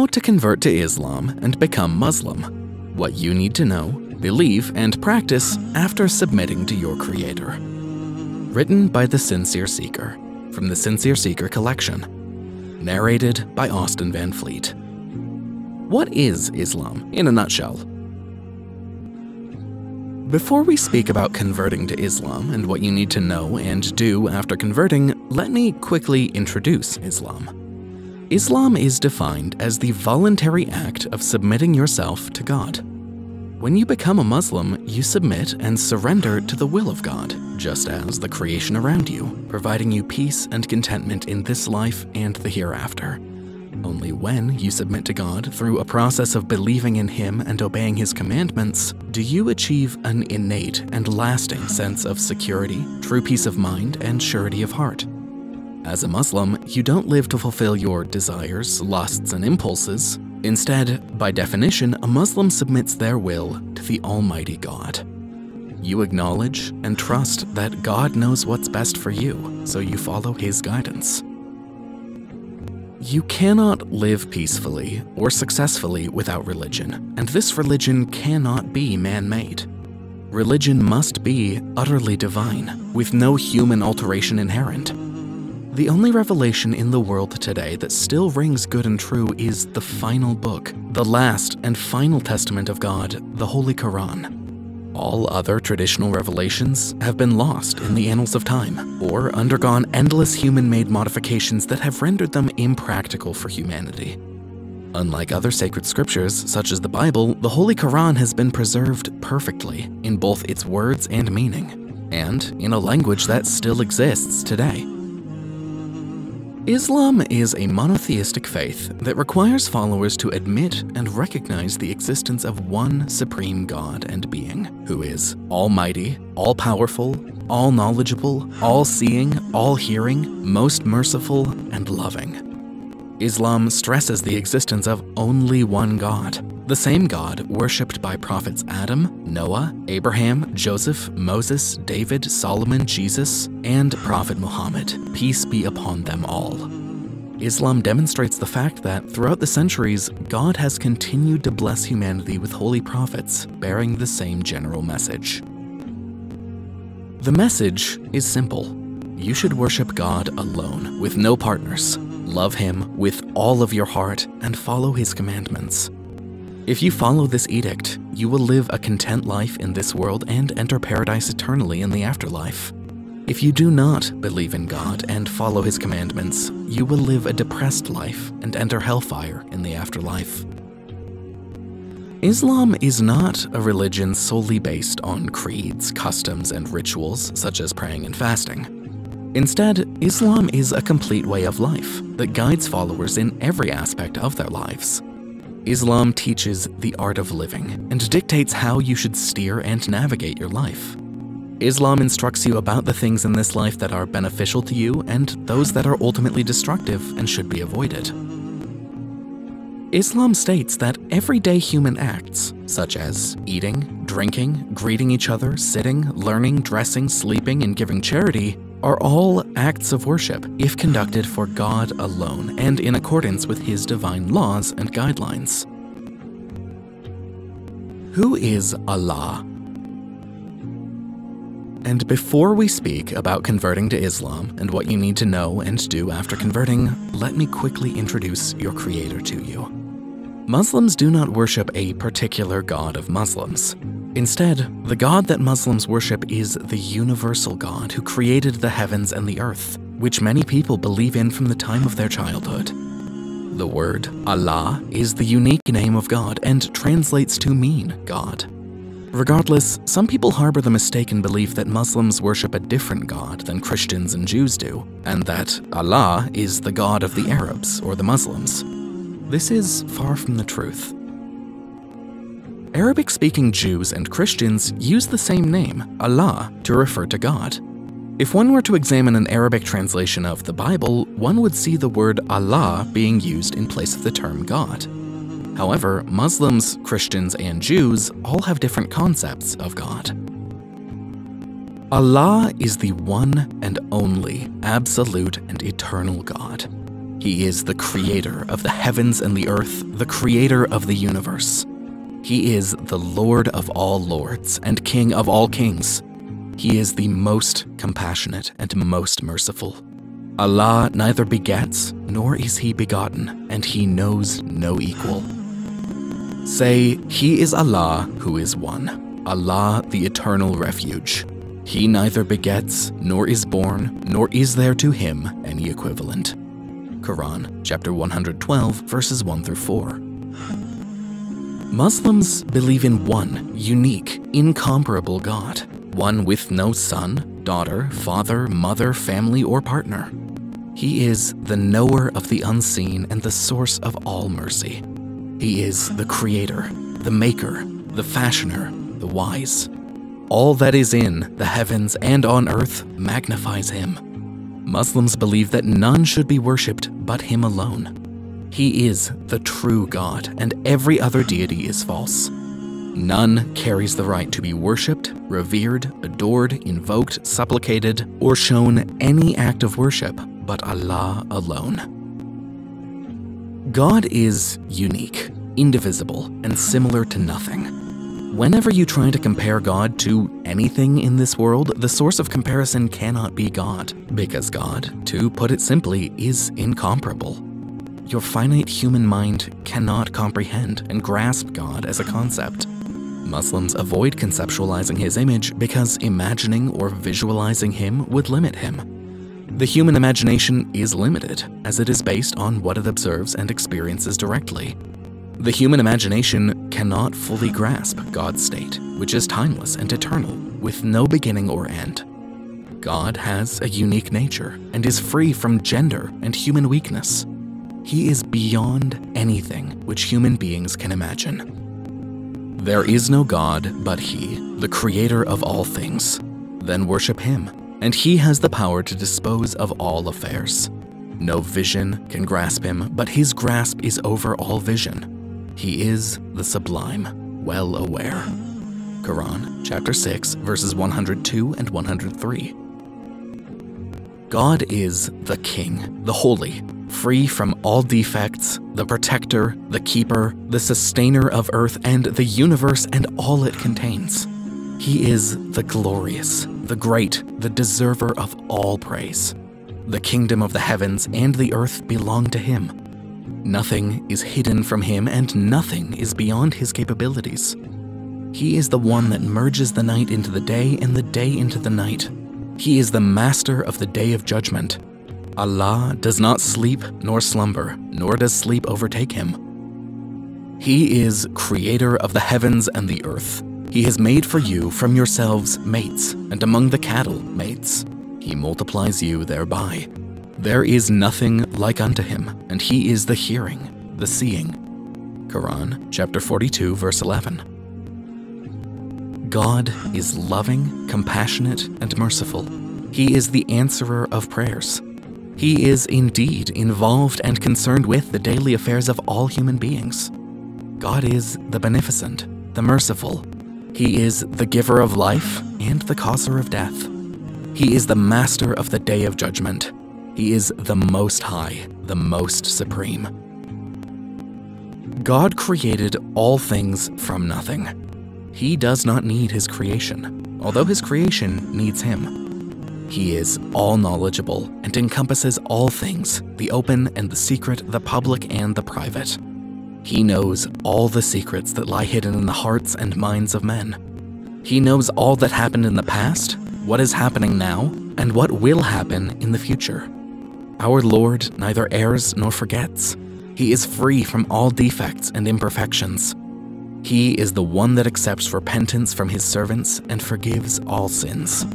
How to convert to Islam and become Muslim. What you need to know, believe, and practice after submitting to your Creator. Written by The Sincere Seeker from the Sincere Seeker collection. Narrated by Austin Van Fleet. What is Islam in a nutshell? Before we speak about converting to Islam and what you need to know and do after converting, let me quickly introduce Islam. Islam is defined as the voluntary act of submitting yourself to God. When you become a Muslim, you submit and surrender to the will of God, just as the creation around you, providing you peace and contentment in this life and the hereafter. Only when you submit to God through a process of believing in Him and obeying His commandments do you achieve an innate and lasting sense of security, true peace of mind, and surety of heart. As a Muslim, you don't live to fulfill your desires, lusts, and impulses. Instead, by definition, a Muslim submits their will to the Almighty God. You acknowledge and trust that God knows what's best for you, so you follow His guidance. You cannot live peacefully or successfully without religion, and this religion cannot be man-made. Religion must be utterly divine, with no human alteration inherent. The only revelation in the world today that still rings good and true is the final book, the last and final testament of God, the Holy Quran. All other traditional revelations have been lost in the annals of time, or undergone endless human-made modifications that have rendered them impractical for humanity. Unlike other sacred scriptures, such as the Bible, the Holy Quran has been preserved perfectly in both its words and meaning, and in a language that still exists today. Islam is a monotheistic faith that requires followers to admit and recognize the existence of one supreme God and being, who is almighty, all-powerful, all-knowledgeable, all-seeing, all-hearing, most merciful, and loving. Islam stresses the existence of only one God, the same God worshipped by prophets Adam, Noah, Abraham, Joseph, Moses, David, Solomon, Jesus, and Prophet Muhammad, peace be upon them all. Islam demonstrates the fact that throughout the centuries, God has continued to bless humanity with holy prophets bearing the same general message. The message is simple. You should worship God alone, with no partners, love Him with all of your heart, and follow His commandments. If you follow this edict, you will live a content life in this world and enter paradise eternally in the afterlife. If you do not believe in God and follow His commandments, you will live a depressed life and enter hellfire in the afterlife. Islam is not a religion solely based on creeds, customs, and rituals such as praying and fasting. Instead, Islam is a complete way of life that guides followers in every aspect of their lives. Islam teaches the art of living and dictates how you should steer and navigate your life. Islam instructs you about the things in this life that are beneficial to you and those that are ultimately destructive and should be avoided. Islam states that everyday human acts, such as eating, drinking, greeting each other, sitting, learning, dressing, sleeping, and giving charity, are all acts of worship if conducted for God alone and in accordance with His divine laws and guidelines. Who is Allah? And before we speak about converting to Islam and what you need to know and do after converting, let me quickly introduce your Creator to you. Muslims do not worship a particular God of Muslims. Instead, the God that Muslims worship is the universal God who created the heavens and the earth, which many people believe in from the time of their childhood. The word Allah is the unique name of God and translates to mean God. Regardless, some people harbor the mistaken belief that Muslims worship a different God than Christians and Jews do, and that Allah is the God of the Arabs or the Muslims. This is far from the truth. Arabic-speaking Jews and Christians use the same name, Allah, to refer to God. If one were to examine an Arabic translation of the Bible, one would see the word Allah being used in place of the term God. However, Muslims, Christians, and Jews all have different concepts of God. Allah is the one and only, absolute and eternal God. He is the creator of the heavens and the earth, the creator of the universe. He is the Lord of all lords and King of all kings. He is the most compassionate and most merciful. Allah neither begets nor is he begotten, and he knows no equal. Say, He is Allah who is one, Allah the eternal refuge. He neither begets nor is born, nor is there to him any equivalent. Quran, chapter 112, verses 1 through 4. Muslims believe in one unique, incomparable God, one with no son, daughter, father, mother, family, or partner. He is the knower of the unseen and the source of all mercy. He is the creator, the maker, the fashioner, the wise. All that is in the heavens and on earth magnifies him. Muslims believe that none should be worshipped but him alone. He is the true God, and every other deity is false. None carries the right to be worshipped, revered, adored, invoked, supplicated, or shown any act of worship but Allah alone. God is unique, indivisible, and similar to nothing. Whenever you try to compare God to anything in this world, the source of comparison cannot be God, because God, to put it simply, is incomparable. Your finite human mind cannot comprehend and grasp God as a concept. Muslims avoid conceptualizing his image because imagining or visualizing him would limit him. The human imagination is limited, as it is based on what it observes and experiences directly. The human imagination cannot fully grasp God's state, which is timeless and eternal, with no beginning or end. God has a unique nature and is free from gender and human weakness. He is beyond anything which human beings can imagine. There is no God but He, the creator of all things. Then worship Him, and He has the power to dispose of all affairs. No vision can grasp Him, but His grasp is over all vision. He is the sublime, well aware. Quran, chapter 6, verses 102 and 103. God is the King, the Holy, free from all defects, the protector, the keeper, the sustainer of earth and the universe and all it contains. He is the glorious, the great, the deserver of all praise. The kingdom of the heavens and the earth belong to him. Nothing is hidden from him and nothing is beyond his capabilities. He is the one that merges the night into the day and the day into the night. He is the master of the day of judgment. Allah does not sleep nor slumber, nor does sleep overtake him. He is creator of the heavens and the earth. He has made for you from yourselves mates, and among the cattle mates. He multiplies you thereby. There is nothing like unto him, and he is the hearing, the seeing. Quran, chapter 42, verse 11. God is loving, compassionate, and merciful. He is the answerer of prayers. He is indeed involved and concerned with the daily affairs of all human beings. God is the beneficent, the merciful. He is the giver of life and the causer of death. He is the master of the day of judgment. He is the most high, the most supreme. God created all things from nothing. He does not need his creation, although his creation needs him. He is all knowledgeable and encompasses all things, the open and the secret, the public and the private. He knows all the secrets that lie hidden in the hearts and minds of men. He knows all that happened in the past, what is happening now, and what will happen in the future. Our Lord neither errs nor forgets. He is free from all defects and imperfections. He is the one that accepts repentance from his servants and forgives all sins.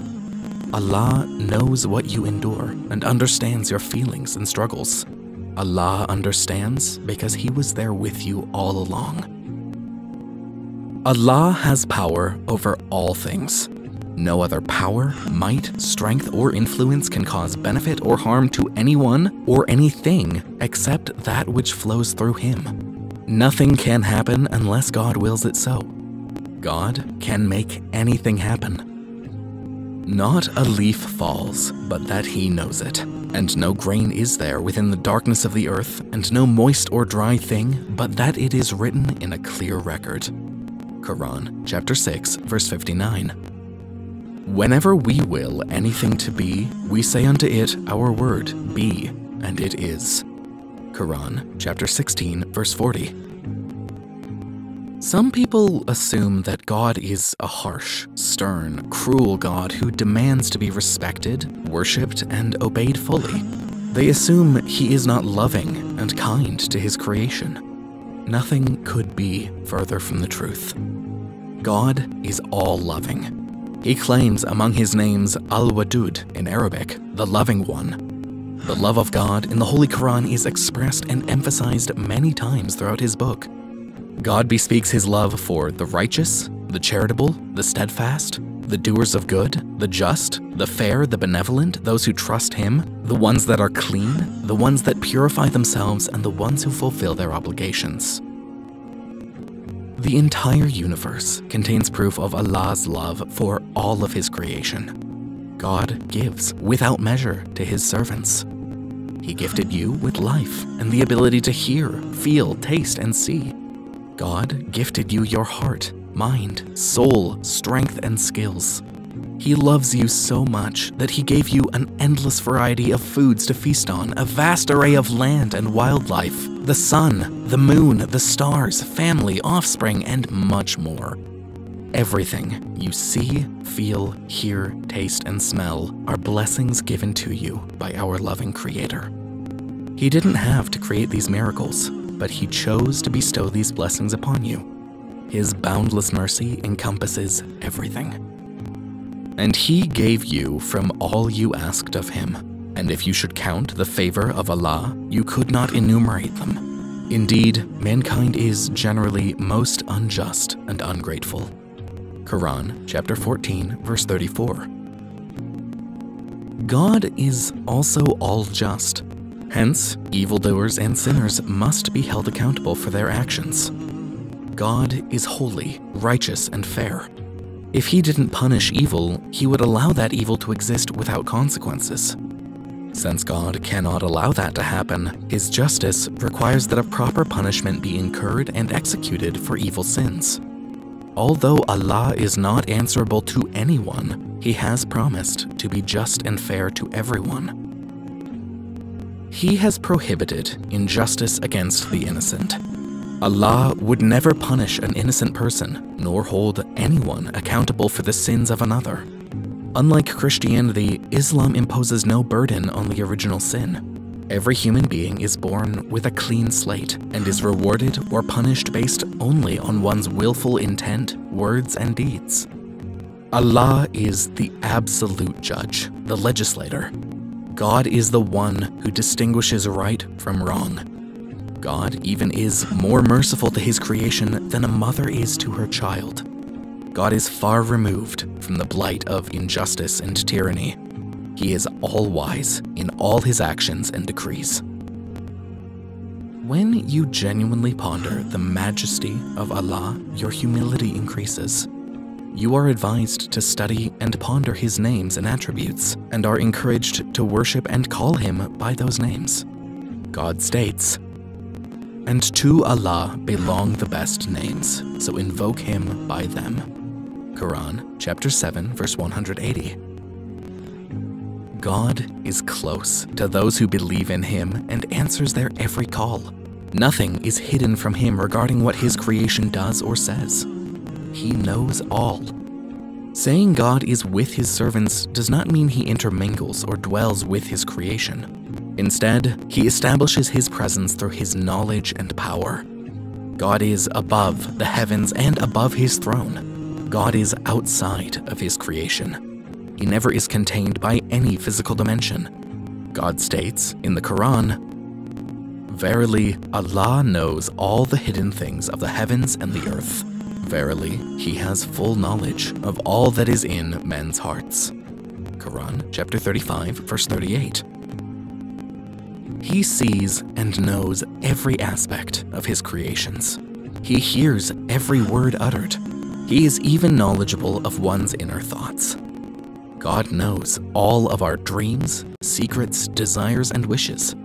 Allah knows what you endure and understands your feelings and struggles. Allah understands because He was there with you all along. Allah has power over all things. No other power, might, strength, or influence can cause benefit or harm to anyone or anything except that which flows through Him. Nothing can happen unless God wills it so. God can make anything happen. Not a leaf falls, but that he knows it. And no grain is there within the darkness of the earth, and no moist or dry thing, but that it is written in a clear record. Quran, chapter 6, verse 59. Whenever we will anything to be, we say unto it our word, be, and it is. Quran, chapter 16, verse 40. Some people assume that God is a harsh, stern, cruel God who demands to be respected, worshipped, and obeyed fully. They assume he is not loving and kind to his creation. Nothing could be further from the truth. God is all loving. He claims among his names Al Wadud in Arabic, the loving one. The love of God in the Holy Quran is expressed and emphasized many times throughout his book. God bespeaks his love for the righteous, the charitable, the steadfast, the doers of good, the just, the fair, the benevolent, those who trust him, the ones that are clean, the ones that purify themselves, and the ones who fulfill their obligations. The entire universe contains proof of Allah's love for all of his creation. God gives without measure to his servants. He gifted you with life and the ability to hear, feel, taste, and see. God gifted you your heart, mind, soul, strength, and skills. He loves you so much that he gave you an endless variety of foods to feast on, a vast array of land and wildlife, the sun, the moon, the stars, family, offspring, and much more. Everything you see, feel, hear, taste, and smell are blessings given to you by our loving Creator. He didn't have to create these miracles, but he chose to bestow these blessings upon you. His boundless mercy encompasses everything. And he gave you from all you asked of him. And if you should count the favor of Allah, you could not enumerate them. Indeed, mankind is generally most unjust and ungrateful. Quran chapter 14, verse 34. God is also all just, Hence, evildoers and sinners must be held accountable for their actions. God is holy, righteous, and fair. If he didn't punish evil, he would allow that evil to exist without consequences. Since God cannot allow that to happen, his justice requires that a proper punishment be incurred and executed for evil sins. Although Allah is not answerable to anyone, he has promised to be just and fair to everyone. He has prohibited injustice against the innocent. Allah would never punish an innocent person, nor hold anyone accountable for the sins of another. Unlike Christianity, Islam imposes no burden on the original sin. Every human being is born with a clean slate and is rewarded or punished based only on one's willful intent, words, and deeds. Allah is the absolute judge, the legislator, God is the one who distinguishes right from wrong. God even is more merciful to his creation than a mother is to her child. God is far removed from the blight of injustice and tyranny. He is all wise in all his actions and decrees. When you genuinely ponder the majesty of Allah, your humility increases. You are advised to study and ponder his names and attributes, and are encouraged to worship and call him by those names. God states, And to Allah belong the best names, so invoke him by them. Quran, chapter 7, verse 180. God is close to those who believe in him and answers their every call. Nothing is hidden from him regarding what his creation does or says. He knows all. Saying God is with his servants does not mean he intermingles or dwells with his creation. Instead, he establishes his presence through his knowledge and power. God is above the heavens and above his throne. God is outside of his creation. He never is contained by any physical dimension. God states in the Quran, Verily, Allah knows all the hidden things of the heavens and the earth. Verily, he has full knowledge of all that is in men's hearts. Quran chapter 35, verse 38. He sees and knows every aspect of his creations. He hears every word uttered. He is even knowledgeable of one's inner thoughts. God knows all of our dreams, secrets, desires, and wishes.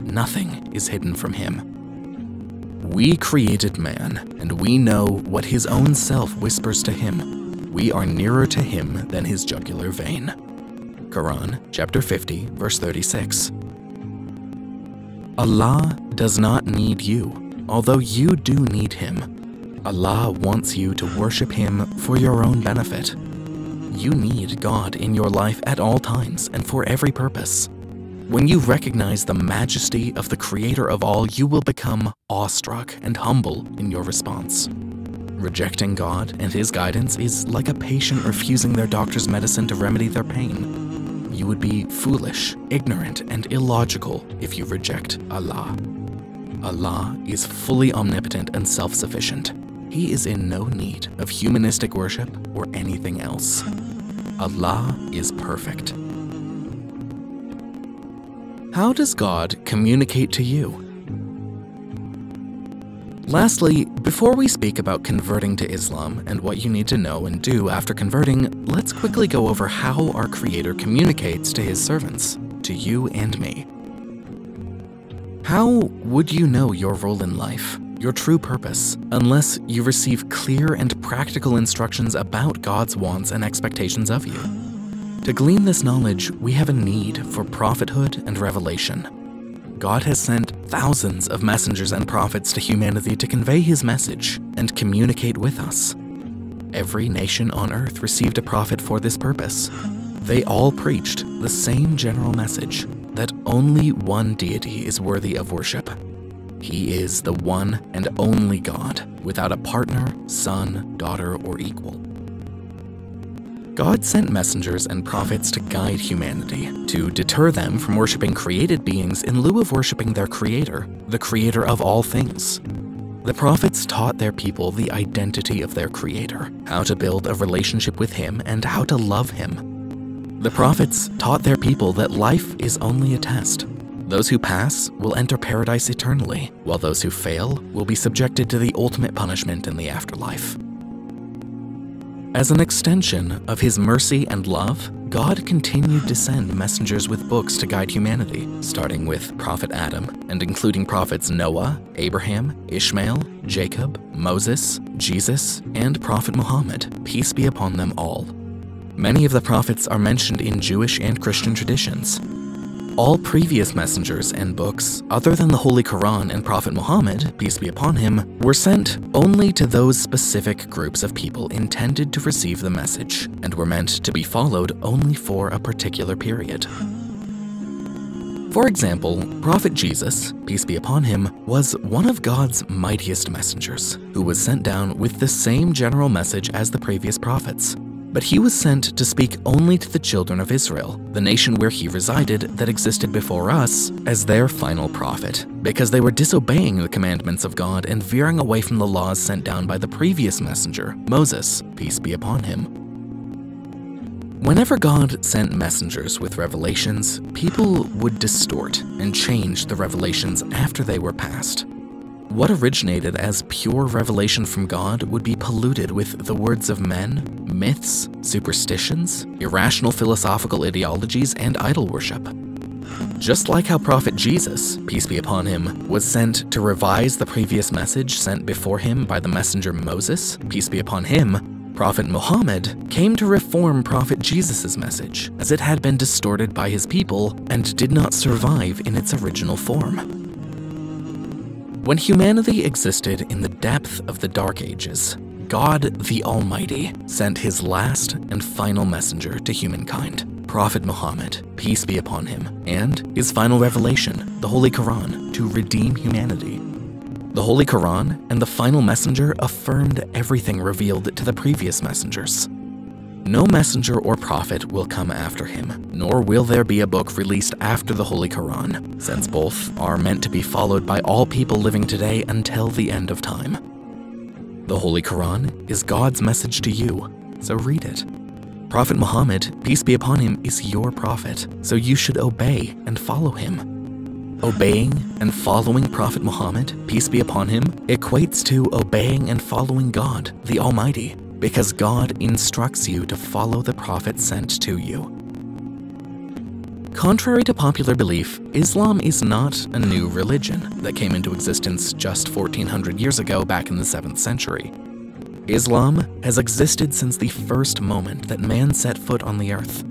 Nothing is hidden from him. We created man, and we know what his own self whispers to him. We are nearer to him than his jugular vein. Quran, chapter 50, verse 36. Allah does not need you, although you do need him. Allah wants you to worship him for your own benefit. You need God in your life at all times and for every purpose. When you recognize the majesty of the creator of all, you will become awestruck and humble in your response. Rejecting God and his guidance is like a patient refusing their doctor's medicine to remedy their pain. You would be foolish, ignorant, and illogical if you reject Allah. Allah is fully omnipotent and self-sufficient. He is in no need of humanistic worship or anything else. Allah is perfect. How does God communicate to you? Lastly, before we speak about converting to Islam and what you need to know and do after converting, let's quickly go over how our Creator communicates to His servants, to you and me. How would you know your role in life, your true purpose, unless you receive clear and practical instructions about God's wants and expectations of you? To glean this knowledge, we have a need for prophethood and revelation. God has sent thousands of messengers and prophets to humanity to convey his message and communicate with us. Every nation on earth received a prophet for this purpose. They all preached the same general message that only one deity is worthy of worship. He is the one and only God, without a partner, son, daughter, or equal. God sent messengers and prophets to guide humanity, to deter them from worshiping created beings in lieu of worshiping their creator, the creator of all things. The prophets taught their people the identity of their creator, how to build a relationship with him, and how to love him. The prophets taught their people that life is only a test. Those who pass will enter paradise eternally, while those who fail will be subjected to the ultimate punishment in the afterlife. As an extension of his mercy and love, God continued to send messengers with books to guide humanity, starting with Prophet Adam and including prophets Noah, Abraham, Ishmael, Jacob, Moses, Jesus, and Prophet Muhammad, peace be upon them all. Many of the prophets are mentioned in Jewish and Christian traditions, all previous messengers and books, other than the Holy Quran and Prophet Muhammad, peace be upon him, were sent only to those specific groups of people intended to receive the message and were meant to be followed only for a particular period. For example, Prophet Jesus, peace be upon him, was one of God's mightiest messengers, who was sent down with the same general message as the previous prophets, but he was sent to speak only to the children of Israel, the nation where he resided that existed before us, as their final prophet, because they were disobeying the commandments of God and veering away from the laws sent down by the previous messenger, Moses, peace be upon him. Whenever God sent messengers with revelations, people would distort and change the revelations after they were passed. What originated as pure revelation from God would be polluted with the words of men, myths, superstitions, irrational philosophical ideologies, and idol worship. Just like how Prophet Jesus, peace be upon him, was sent to revise the previous message sent before him by the messenger Moses, peace be upon him, Prophet Muhammad came to reform Prophet Jesus' message, as it had been distorted by his people and did not survive in its original form. When humanity existed in the depth of the Dark Ages, God the Almighty sent his last and final messenger to humankind, Prophet Muhammad, peace be upon him, and his final revelation, the Holy Quran, to redeem humanity. The Holy Quran and the final messenger affirmed everything revealed to the previous messengers. No messenger or prophet will come after him, nor will there be a book released after the Holy Quran, since both are meant to be followed by all people living today until the end of time. The Holy Quran is God's message to you, so read it. Prophet Muhammad, peace be upon him, is your prophet, so you should obey and follow him. Obeying and following Prophet Muhammad, peace be upon him, equates to obeying and following God, the Almighty, because God instructs you to follow the prophet sent to you. Contrary to popular belief, Islam is not a new religion that came into existence just 1400 years ago back in the 7th century. Islam has existed since the first moment that man set foot on the earth.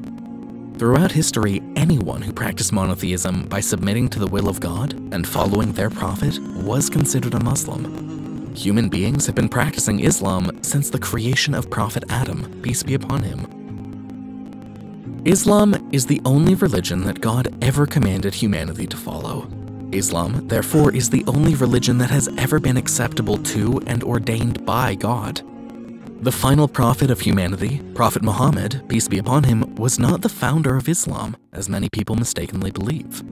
Throughout history, anyone who practiced monotheism by submitting to the will of God and following their prophet was considered a Muslim. Human beings have been practicing Islam since the creation of Prophet Adam, peace be upon him. Islam is the only religion that God ever commanded humanity to follow. Islam, therefore, is the only religion that has ever been acceptable to and ordained by God. The final prophet of humanity, Prophet Muhammad, peace be upon him, was not the founder of Islam, as many people mistakenly believe.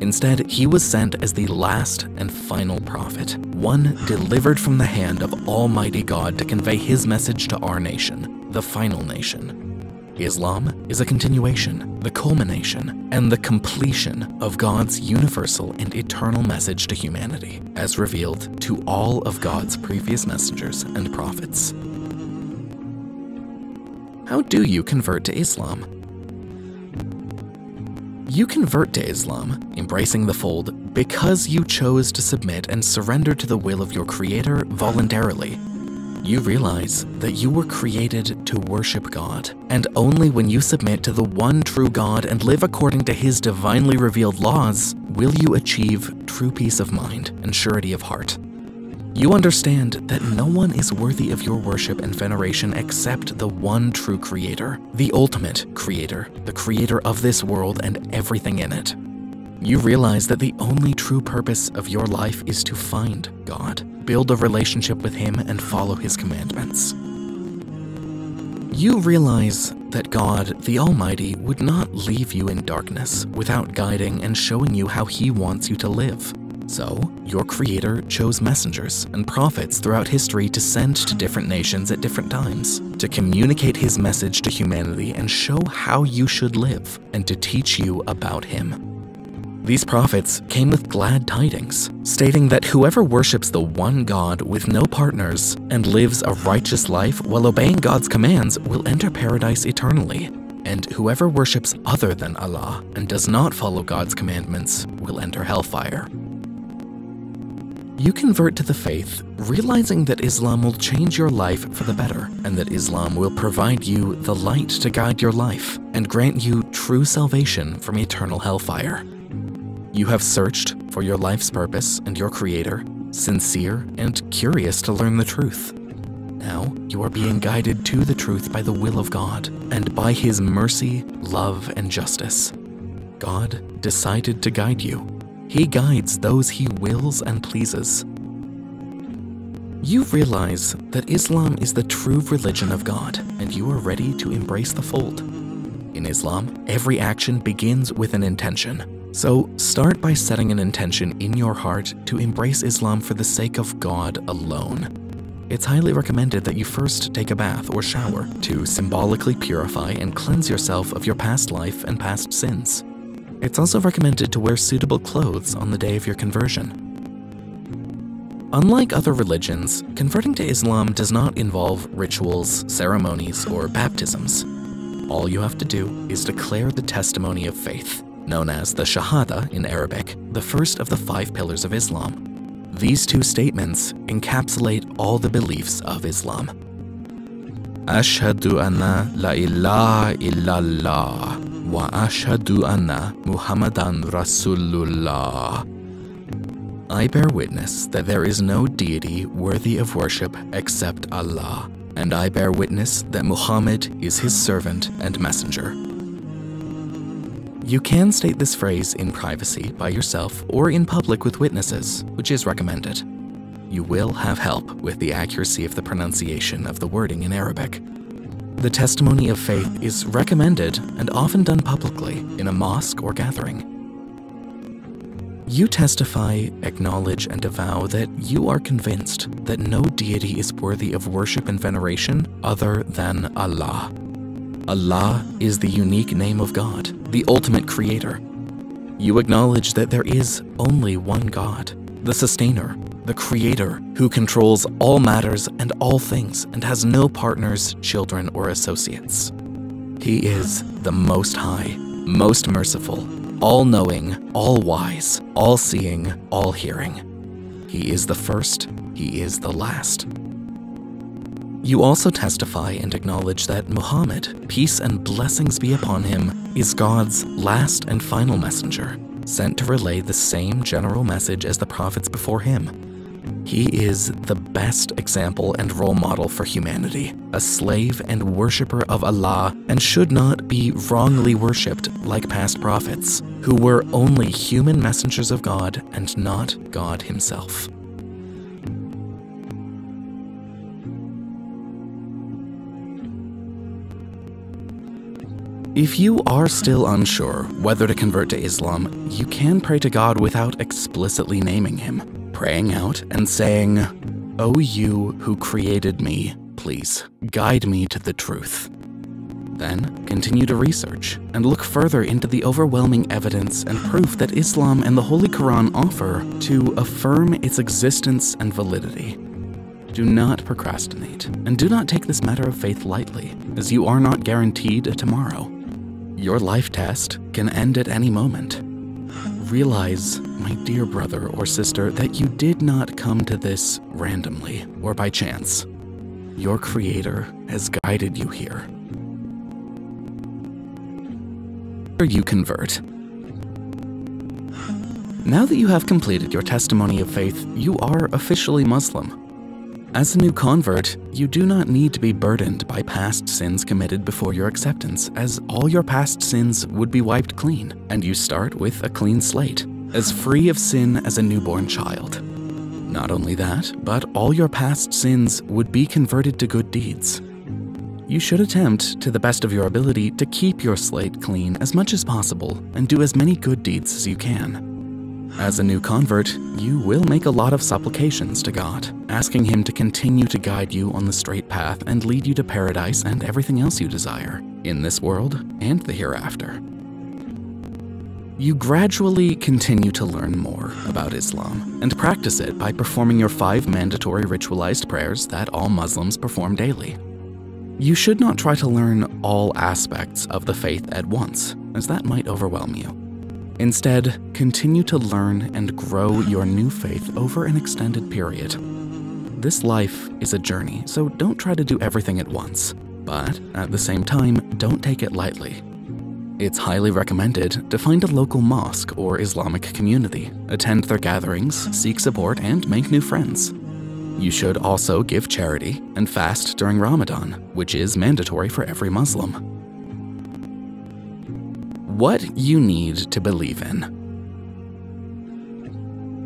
Instead, he was sent as the last and final prophet, one delivered from the hand of Almighty God to convey his message to our nation, the final nation. Islam is a continuation, the culmination, and the completion of God's universal and eternal message to humanity, as revealed to all of God's previous messengers and prophets. How do you convert to Islam? You convert to Islam, embracing the fold, because you chose to submit and surrender to the will of your Creator voluntarily you realize that you were created to worship God, and only when you submit to the one true God and live according to His divinely revealed laws will you achieve true peace of mind and surety of heart. You understand that no one is worthy of your worship and veneration except the one true Creator, the ultimate Creator, the Creator of this world and everything in it. You realize that the only true purpose of your life is to find God build a relationship with Him and follow His commandments. You realize that God, the Almighty, would not leave you in darkness without guiding and showing you how He wants you to live. So, your Creator chose messengers and prophets throughout history to send to different nations at different times, to communicate His message to humanity and show how you should live, and to teach you about Him. These prophets came with glad tidings, stating that whoever worships the one God with no partners and lives a righteous life while obeying God's commands will enter paradise eternally, and whoever worships other than Allah and does not follow God's commandments will enter hellfire. You convert to the faith, realizing that Islam will change your life for the better, and that Islam will provide you the light to guide your life and grant you true salvation from eternal hellfire. You have searched for your life's purpose and your Creator, sincere and curious to learn the truth. Now you are being guided to the truth by the will of God and by His mercy, love, and justice. God decided to guide you. He guides those He wills and pleases. You realize that Islam is the true religion of God, and you are ready to embrace the fold. In Islam, every action begins with an intention. So start by setting an intention in your heart to embrace Islam for the sake of God alone. It's highly recommended that you first take a bath or shower to symbolically purify and cleanse yourself of your past life and past sins. It's also recommended to wear suitable clothes on the day of your conversion. Unlike other religions, converting to Islam does not involve rituals, ceremonies, or baptisms. All you have to do is declare the testimony of faith known as the Shahada in Arabic, the first of the five pillars of Islam. These two statements encapsulate all the beliefs of Islam. Ashhadu anna la ilaha illallah wa ashhadu anna Muhammadan Rasulullah. I bear witness that there is no deity worthy of worship except Allah, and I bear witness that Muhammad is his servant and messenger. You can state this phrase in privacy by yourself or in public with witnesses, which is recommended. You will have help with the accuracy of the pronunciation of the wording in Arabic. The testimony of faith is recommended and often done publicly in a mosque or gathering. You testify, acknowledge, and avow that you are convinced that no deity is worthy of worship and veneration other than Allah. Allah is the unique name of God, the ultimate creator. You acknowledge that there is only one God, the sustainer, the Creator, who controls all matters and all things and has no partners, children, or associates. He is the Most High, most merciful, all knowing, all wise, all seeing, all hearing. He is the first, He is the last. You also testify and acknowledge that Muhammad, peace and blessings be upon him, is God's last and final messenger, sent to relay the same general message as the prophets before him. He is the best example and role model for humanity, a slave and worshipper of Allah, and should not be wrongly worshipped like past prophets, who were only human messengers of God and not God Himself. If you are still unsure whether to convert to Islam, you can pray to God without explicitly naming Him, praying out and saying, O you who created me, please guide me to the truth. Then continue to research and look further into the overwhelming evidence and proof that Islam and the Holy Quran offer to affirm its existence and validity. Do not procrastinate, and do not take this matter of faith lightly, as you are not guaranteed a tomorrow. Your life test can end at any moment. Realize, my dear brother or sister, that you did not come to this randomly or by chance. Your Creator has guided you here. You convert. Now that you have completed your testimony of faith, you are officially Muslim. As a new convert, you do not need to be burdened by past sins committed before your acceptance, as all your past sins would be wiped clean, and you start with a clean slate, as free of sin as a newborn child. Not only that, but all your past sins would be converted to good deeds. You should attempt, to the best of your ability, to keep your slate clean as much as possible and do as many good deeds as you can. As a new convert, you will make a lot of supplications to God, asking Him to continue to guide you on the straight path and lead you to paradise and everything else you desire, in this world and the hereafter. You gradually continue to learn more about Islam and practice it by performing your five mandatory ritualized prayers that all Muslims perform daily. You should not try to learn all aspects of the faith at once, as that might overwhelm you. Instead, continue to learn and grow your new faith over an extended period. This life is a journey, so don't try to do everything at once. But at the same time, don't take it lightly. It's highly recommended to find a local mosque or Islamic community, attend their gatherings, seek support, and make new friends. You should also give charity and fast during Ramadan, which is mandatory for every Muslim what you need to believe in.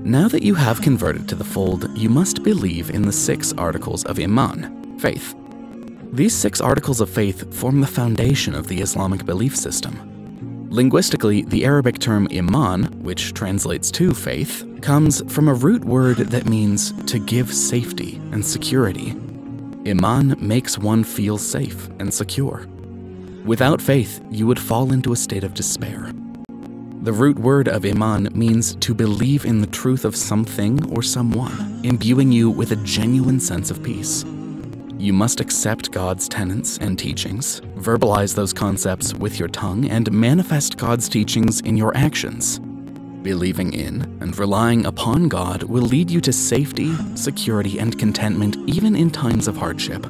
Now that you have converted to the fold, you must believe in the six articles of Iman, faith. These six articles of faith form the foundation of the Islamic belief system. Linguistically, the Arabic term Iman, which translates to faith, comes from a root word that means to give safety and security. Iman makes one feel safe and secure. Without faith, you would fall into a state of despair. The root word of Iman means to believe in the truth of something or someone, imbuing you with a genuine sense of peace. You must accept God's tenets and teachings, verbalize those concepts with your tongue, and manifest God's teachings in your actions. Believing in and relying upon God will lead you to safety, security, and contentment even in times of hardship.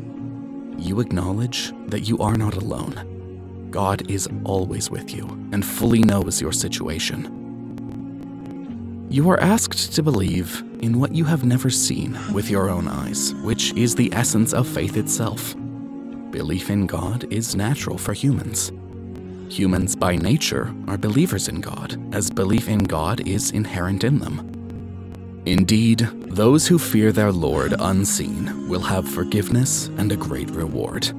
You acknowledge that you are not alone God is always with you and fully knows your situation. You are asked to believe in what you have never seen with your own eyes, which is the essence of faith itself. Belief in God is natural for humans. Humans by nature are believers in God, as belief in God is inherent in them. Indeed, those who fear their Lord unseen will have forgiveness and a great reward.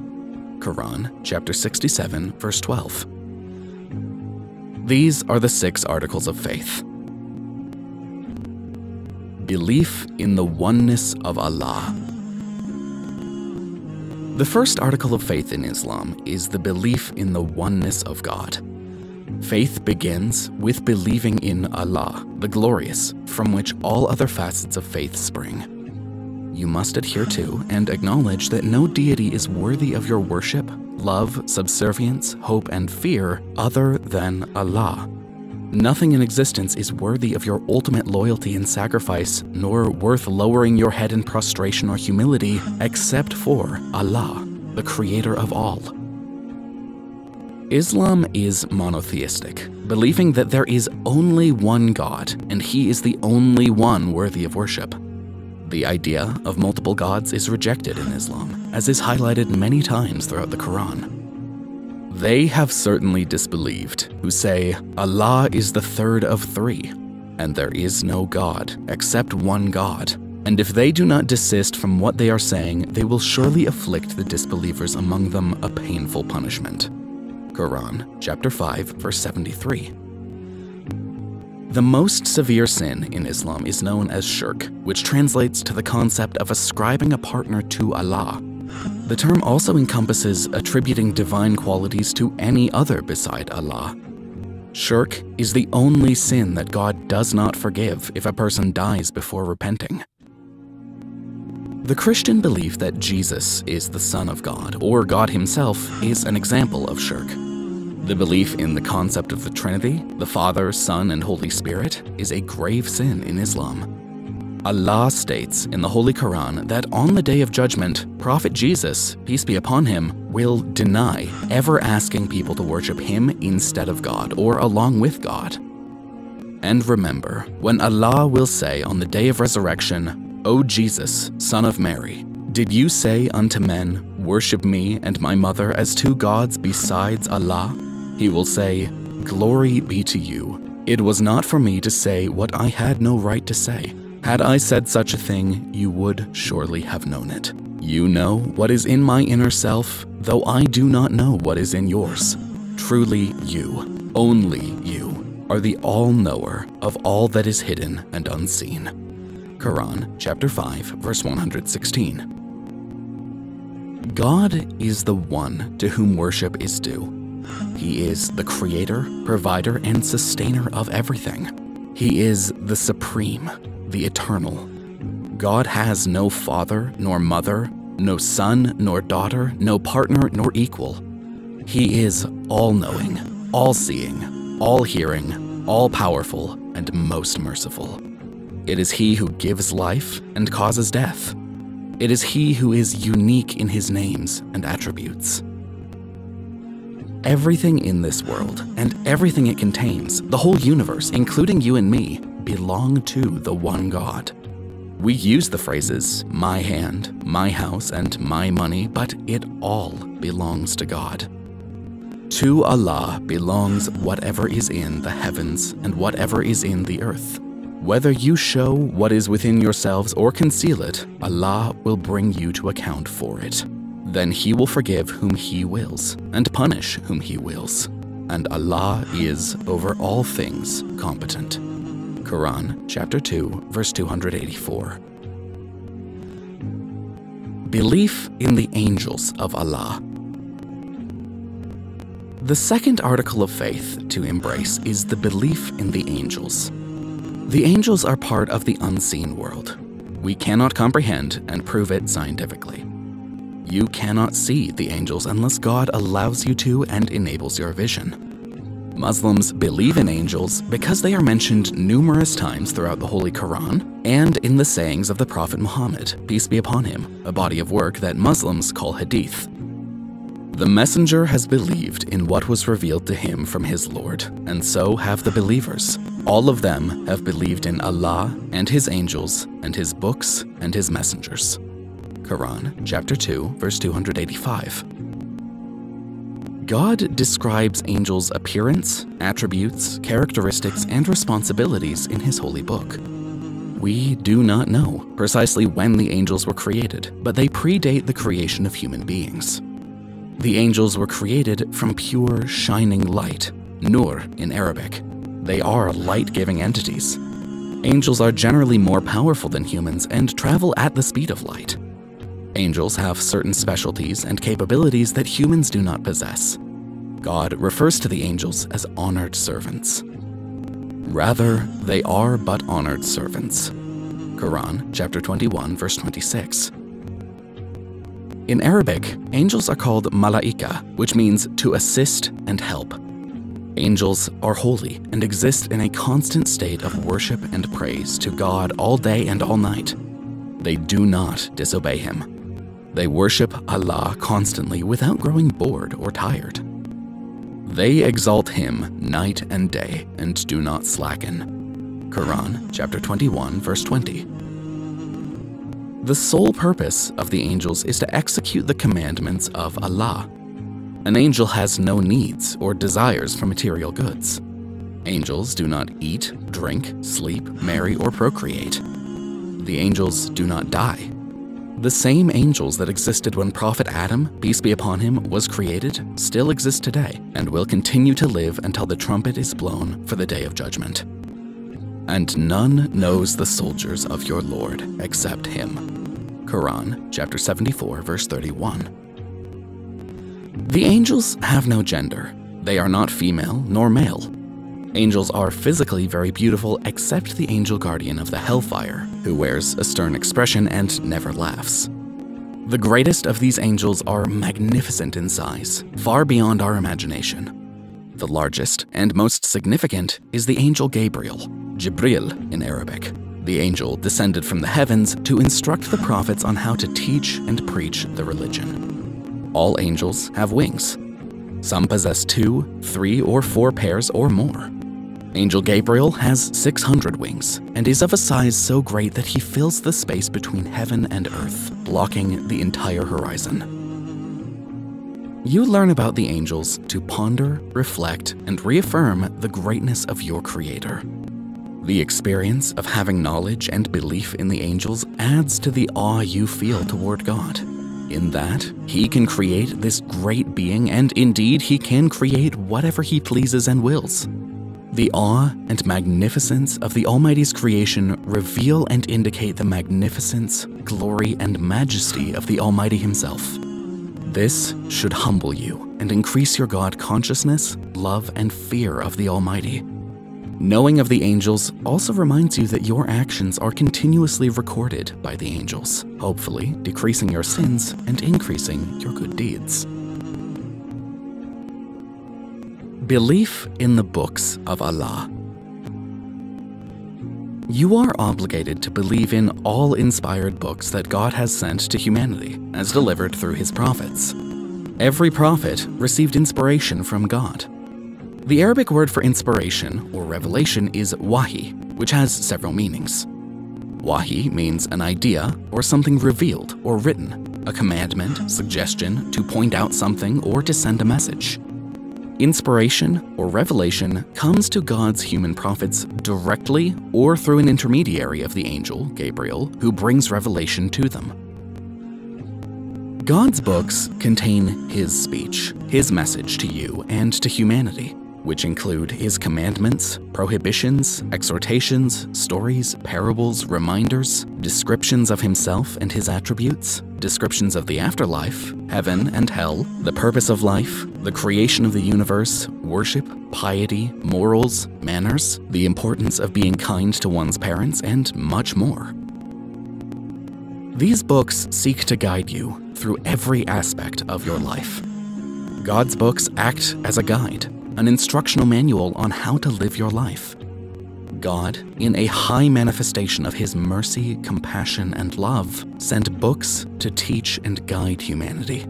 Quran, chapter 67, verse 12. These are the six articles of faith. Belief in the oneness of Allah. The first article of faith in Islam is the belief in the oneness of God. Faith begins with believing in Allah, the glorious, from which all other facets of faith spring. You must adhere to and acknowledge that no deity is worthy of your worship, love, subservience, hope, and fear other than Allah. Nothing in existence is worthy of your ultimate loyalty and sacrifice, nor worth lowering your head in prostration or humility, except for Allah, the creator of all. Islam is monotheistic, believing that there is only one God and He is the only one worthy of worship. The idea of multiple gods is rejected in Islam, as is highlighted many times throughout the Quran. They have certainly disbelieved who say Allah is the third of three, and there is no God except one God. And if they do not desist from what they are saying, they will surely afflict the disbelievers among them a painful punishment. Quran, chapter 5, verse 73. The most severe sin in Islam is known as shirk, which translates to the concept of ascribing a partner to Allah. The term also encompasses attributing divine qualities to any other beside Allah. Shirk is the only sin that God does not forgive if a person dies before repenting. The Christian belief that Jesus is the Son of God, or God Himself, is an example of shirk. The belief in the concept of the Trinity, the Father, Son, and Holy Spirit, is a grave sin in Islam. Allah states in the Holy Quran that on the Day of Judgment, Prophet Jesus, peace be upon him, will deny ever asking people to worship him instead of God or along with God. And remember, when Allah will say on the day of resurrection, O Jesus, Son of Mary, did you say unto men, Worship me and my mother as two gods besides Allah? He will say, Glory be to you. It was not for me to say what I had no right to say. Had I said such a thing, you would surely have known it. You know what is in my inner self, though I do not know what is in yours. Truly, you, only you, are the all knower of all that is hidden and unseen. Quran, chapter 5, verse 116. God is the one to whom worship is due. He is the creator, provider, and sustainer of everything. He is the supreme, the eternal. God has no father nor mother, no son nor daughter, no partner nor equal. He is all knowing, all seeing, all hearing, all powerful, and most merciful. It is He who gives life and causes death. It is He who is unique in His names and attributes. Everything in this world and everything it contains, the whole universe, including you and me, belong to the one God. We use the phrases my hand, my house, and my money, but it all belongs to God. To Allah belongs whatever is in the heavens and whatever is in the earth. Whether you show what is within yourselves or conceal it, Allah will bring you to account for it. Then he will forgive whom he wills, and punish whom he wills. And Allah is over all things competent. Quran chapter 2 verse 284. Belief in the angels of Allah. The second article of faith to embrace is the belief in the angels. The angels are part of the unseen world. We cannot comprehend and prove it scientifically. You cannot see the angels unless God allows you to and enables your vision. Muslims believe in angels because they are mentioned numerous times throughout the Holy Quran and in the sayings of the Prophet Muhammad, peace be upon him, a body of work that Muslims call hadith. The messenger has believed in what was revealed to him from his Lord, and so have the believers. All of them have believed in Allah and his angels and his books and his messengers. Quran, chapter 2, verse 285. God describes angels' appearance, attributes, characteristics, and responsibilities in his holy book. We do not know precisely when the angels were created, but they predate the creation of human beings. The angels were created from pure, shining light, nur in Arabic. They are light giving entities. Angels are generally more powerful than humans and travel at the speed of light. Angels have certain specialties and capabilities that humans do not possess. God refers to the angels as honored servants. Rather, they are but honored servants. Quran, chapter 21, verse 26. In Arabic, angels are called malaika, which means to assist and help. Angels are holy and exist in a constant state of worship and praise to God all day and all night. They do not disobey Him. They worship Allah constantly without growing bored or tired. They exalt Him night and day and do not slacken. Quran, chapter 21, verse 20. The sole purpose of the angels is to execute the commandments of Allah. An angel has no needs or desires for material goods. Angels do not eat, drink, sleep, marry, or procreate. The angels do not die. The same angels that existed when Prophet Adam, peace be upon him, was created still exist today and will continue to live until the trumpet is blown for the day of judgment. And none knows the soldiers of your Lord except him. Quran, chapter 74, verse 31. The angels have no gender. They are not female nor male. Angels are physically very beautiful except the angel guardian of the hellfire, who wears a stern expression and never laughs. The greatest of these angels are magnificent in size, far beyond our imagination. The largest and most significant is the angel Gabriel, Jibril in Arabic, the angel descended from the heavens to instruct the prophets on how to teach and preach the religion. All angels have wings. Some possess two, three, or four pairs or more. Angel Gabriel has 600 wings and is of a size so great that he fills the space between heaven and earth, blocking the entire horizon. You learn about the angels to ponder, reflect, and reaffirm the greatness of your Creator. The experience of having knowledge and belief in the angels adds to the awe you feel toward God. In that, He can create this great being, and indeed, He can create whatever He pleases and wills. The awe and magnificence of the Almighty's creation reveal and indicate the magnificence, glory, and majesty of the Almighty Himself. This should humble you and increase your God consciousness, love, and fear of the Almighty. Knowing of the angels also reminds you that your actions are continuously recorded by the angels, hopefully decreasing your sins and increasing your good deeds. Belief in the books of Allah. You are obligated to believe in all inspired books that God has sent to humanity as delivered through his prophets. Every prophet received inspiration from God, the Arabic word for inspiration or revelation is wahi, which has several meanings. Wahi means an idea or something revealed or written, a commandment, suggestion to point out something or to send a message. Inspiration or revelation comes to God's human prophets directly or through an intermediary of the angel, Gabriel, who brings revelation to them. God's books contain His speech, His message to you and to humanity which include his commandments, prohibitions, exhortations, stories, parables, reminders, descriptions of himself and his attributes, descriptions of the afterlife, heaven and hell, the purpose of life, the creation of the universe, worship, piety, morals, manners, the importance of being kind to one's parents, and much more. These books seek to guide you through every aspect of your life. God's books act as a guide, an instructional manual on how to live your life. God, in a high manifestation of His mercy, compassion, and love, sent books to teach and guide humanity.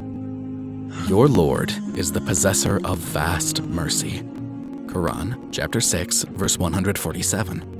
Your Lord is the possessor of vast mercy. Quran, chapter 6, verse 147.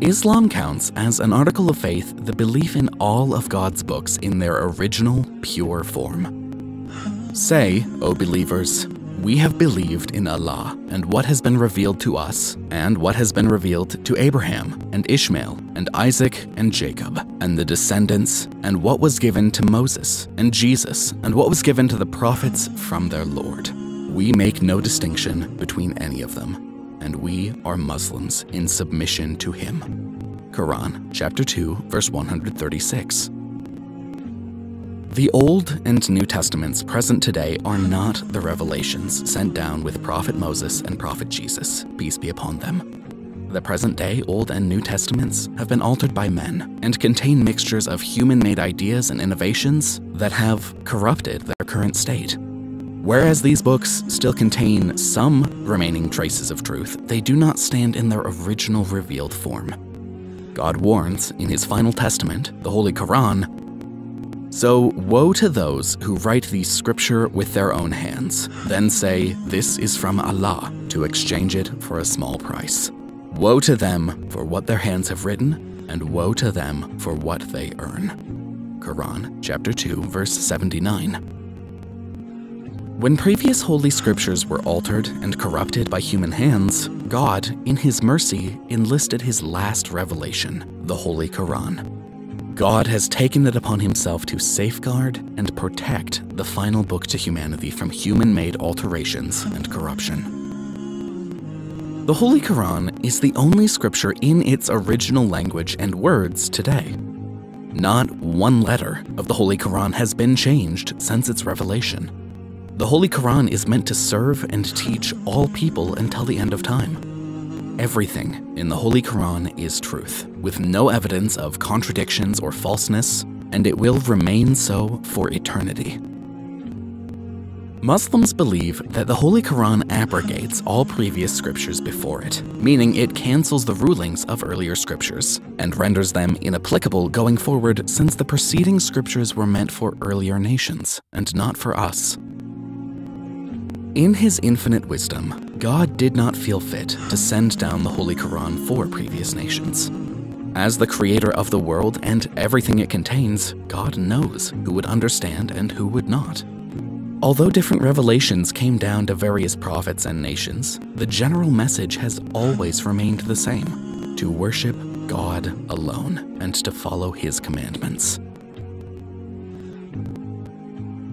Islam counts as an article of faith the belief in all of God's books in their original, pure form. Say, O believers, we have believed in Allah and what has been revealed to us, and what has been revealed to Abraham and Ishmael and Isaac and Jacob, and the descendants, and what was given to Moses and Jesus, and what was given to the prophets from their Lord. We make no distinction between any of them, and we are Muslims in submission to Him. Quran, chapter 2, verse 136. The Old and New Testaments present today are not the revelations sent down with Prophet Moses and Prophet Jesus, peace be upon them. The present day Old and New Testaments have been altered by men and contain mixtures of human made ideas and innovations that have corrupted their current state. Whereas these books still contain some remaining traces of truth, they do not stand in their original revealed form. God warns in his final testament, the Holy Quran, so, woe to those who write the scripture with their own hands, then say, This is from Allah, to exchange it for a small price. Woe to them for what their hands have written, and woe to them for what they earn. Quran, chapter 2, verse 79. When previous holy scriptures were altered and corrupted by human hands, God, in His mercy, enlisted His last revelation, the Holy Quran. God has taken it upon himself to safeguard and protect the final book to humanity from human made alterations and corruption. The Holy Quran is the only scripture in its original language and words today. Not one letter of the Holy Quran has been changed since its revelation. The Holy Quran is meant to serve and teach all people until the end of time. Everything in the Holy Quran is truth, with no evidence of contradictions or falseness, and it will remain so for eternity. Muslims believe that the Holy Quran abrogates all previous scriptures before it, meaning it cancels the rulings of earlier scriptures and renders them inapplicable going forward since the preceding scriptures were meant for earlier nations and not for us. In his infinite wisdom, God did not feel fit to send down the Holy Quran for previous nations. As the creator of the world and everything it contains, God knows who would understand and who would not. Although different revelations came down to various prophets and nations, the general message has always remained the same to worship God alone and to follow His commandments.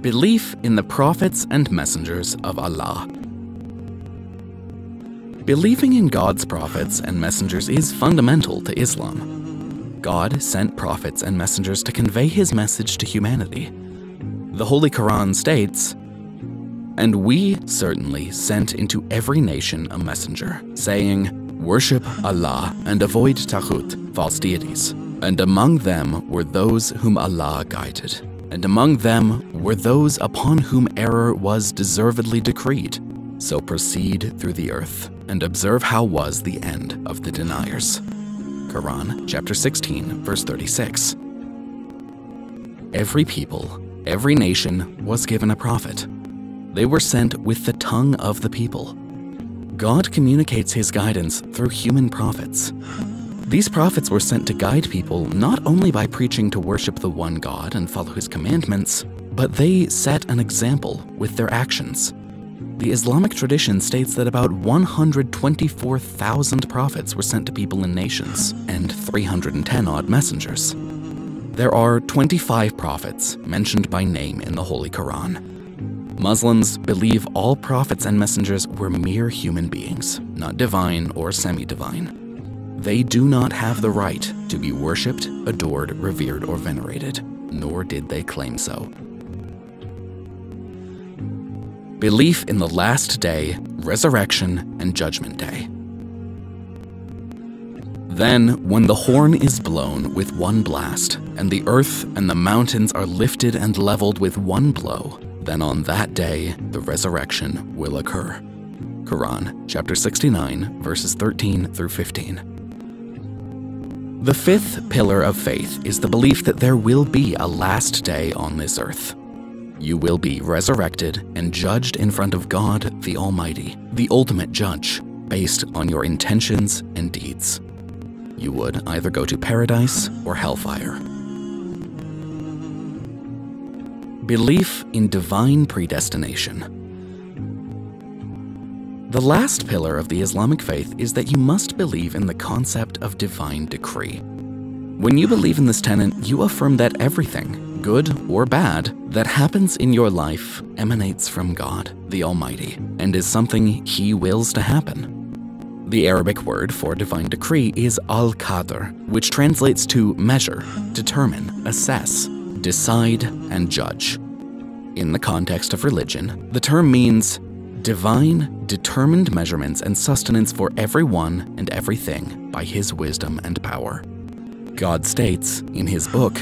Belief in the prophets and messengers of Allah. Believing in God's prophets and messengers is fundamental to Islam. God sent prophets and messengers to convey his message to humanity. The Holy Quran states, And we certainly sent into every nation a messenger, saying, Worship Allah and avoid taghut, false deities. And among them were those whom Allah guided and among them were those upon whom error was deservedly decreed. So proceed through the earth and observe how was the end of the deniers. Quran chapter 16 verse 36. Every people, every nation was given a prophet. They were sent with the tongue of the people. God communicates his guidance through human prophets. These prophets were sent to guide people not only by preaching to worship the one God and follow his commandments, but they set an example with their actions. The Islamic tradition states that about 124,000 prophets were sent to people in nations, and 310 odd messengers. There are 25 prophets mentioned by name in the Holy Quran. Muslims believe all prophets and messengers were mere human beings, not divine or semi divine. They do not have the right to be worshipped, adored, revered, or venerated, nor did they claim so. Belief in the last day, resurrection, and judgment day. Then, when the horn is blown with one blast, and the earth and the mountains are lifted and leveled with one blow, then on that day the resurrection will occur. Quran, chapter 69, verses 13 through 15. The fifth pillar of faith is the belief that there will be a last day on this earth. You will be resurrected and judged in front of God the Almighty, the ultimate judge, based on your intentions and deeds. You would either go to paradise or hellfire. Belief in divine predestination. The last pillar of the Islamic faith is that you must believe in the concept of divine decree. When you believe in this tenet, you affirm that everything, good or bad, that happens in your life emanates from God, the Almighty, and is something He wills to happen. The Arabic word for divine decree is al-qadr, which translates to measure, determine, assess, decide, and judge. In the context of religion, the term means divine, determined measurements and sustenance for everyone and everything by His wisdom and power. God states in His book,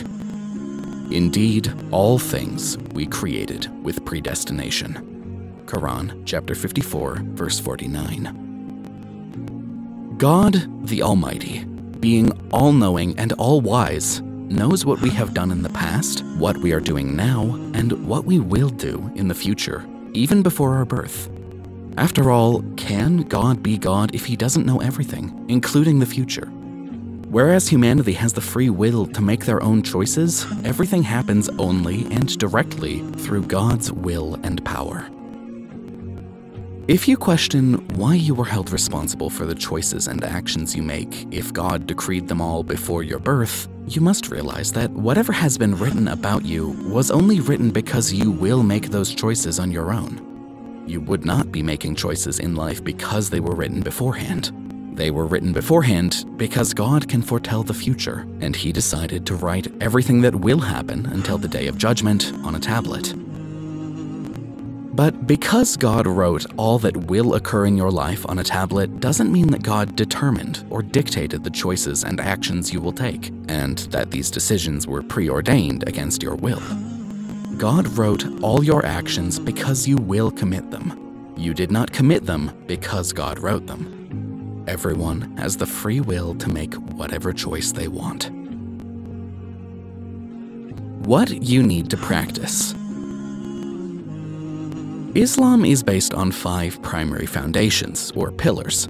Indeed, all things we created with predestination. Quran, chapter 54, verse 49. God, the Almighty, being all knowing and all wise, knows what we have done in the past, what we are doing now, and what we will do in the future, even before our birth. After all, can God be God if he doesn't know everything, including the future? Whereas humanity has the free will to make their own choices, everything happens only and directly through God's will and power. If you question why you were held responsible for the choices and actions you make if God decreed them all before your birth, you must realize that whatever has been written about you was only written because you will make those choices on your own. You would not be making choices in life because they were written beforehand. They were written beforehand because God can foretell the future, and He decided to write everything that will happen until the day of judgment on a tablet. But because God wrote all that will occur in your life on a tablet doesn't mean that God determined or dictated the choices and actions you will take, and that these decisions were preordained against your will. God wrote all your actions because you will commit them. You did not commit them because God wrote them. Everyone has the free will to make whatever choice they want. What you need to practice. Islam is based on five primary foundations, or pillars.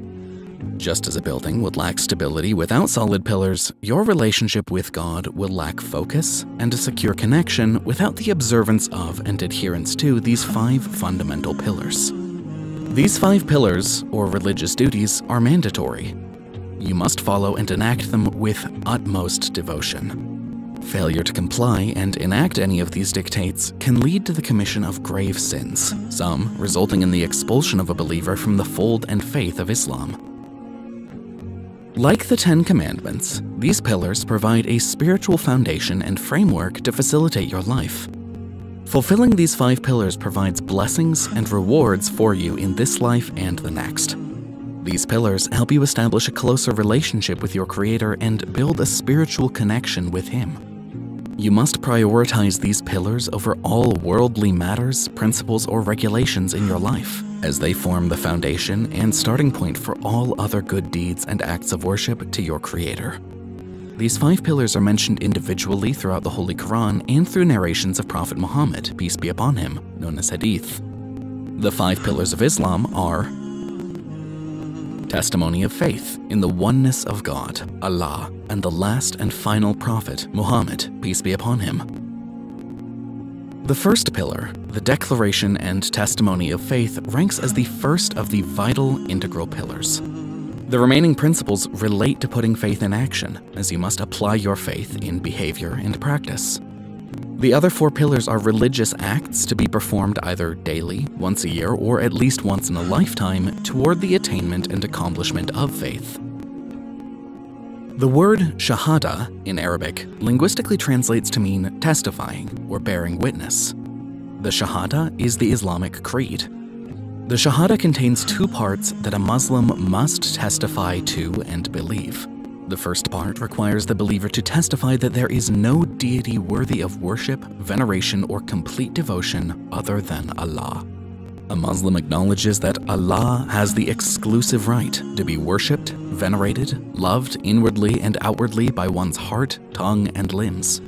Just as a building would lack stability without solid pillars, your relationship with God will lack focus and a secure connection without the observance of and adherence to these five fundamental pillars. These five pillars, or religious duties, are mandatory. You must follow and enact them with utmost devotion. Failure to comply and enact any of these dictates can lead to the commission of grave sins, some resulting in the expulsion of a believer from the fold and faith of Islam. Like the Ten Commandments, these pillars provide a spiritual foundation and framework to facilitate your life. Fulfilling these five pillars provides blessings and rewards for you in this life and the next. These pillars help you establish a closer relationship with your Creator and build a spiritual connection with Him. You must prioritize these pillars over all worldly matters, principles, or regulations in your life, as they form the foundation and starting point for all other good deeds and acts of worship to your Creator. These five pillars are mentioned individually throughout the Holy Quran and through narrations of Prophet Muhammad, peace be upon him, known as Hadith. The five pillars of Islam are testimony of faith in the oneness of God, Allah, and the last and final prophet, Muhammad, peace be upon him. The first pillar, the declaration and testimony of faith, ranks as the first of the vital integral pillars. The remaining principles relate to putting faith in action, as you must apply your faith in behavior and practice. The other four pillars are religious acts to be performed either daily, once a year, or at least once in a lifetime toward the attainment and accomplishment of faith. The word shahada in Arabic linguistically translates to mean testifying or bearing witness. The shahada is the Islamic creed. The shahada contains two parts that a Muslim must testify to and believe. The first part requires the believer to testify that there is no deity worthy of worship, veneration, or complete devotion other than Allah. A Muslim acknowledges that Allah has the exclusive right to be worshipped, venerated, loved inwardly and outwardly by one's heart, tongue, and limbs.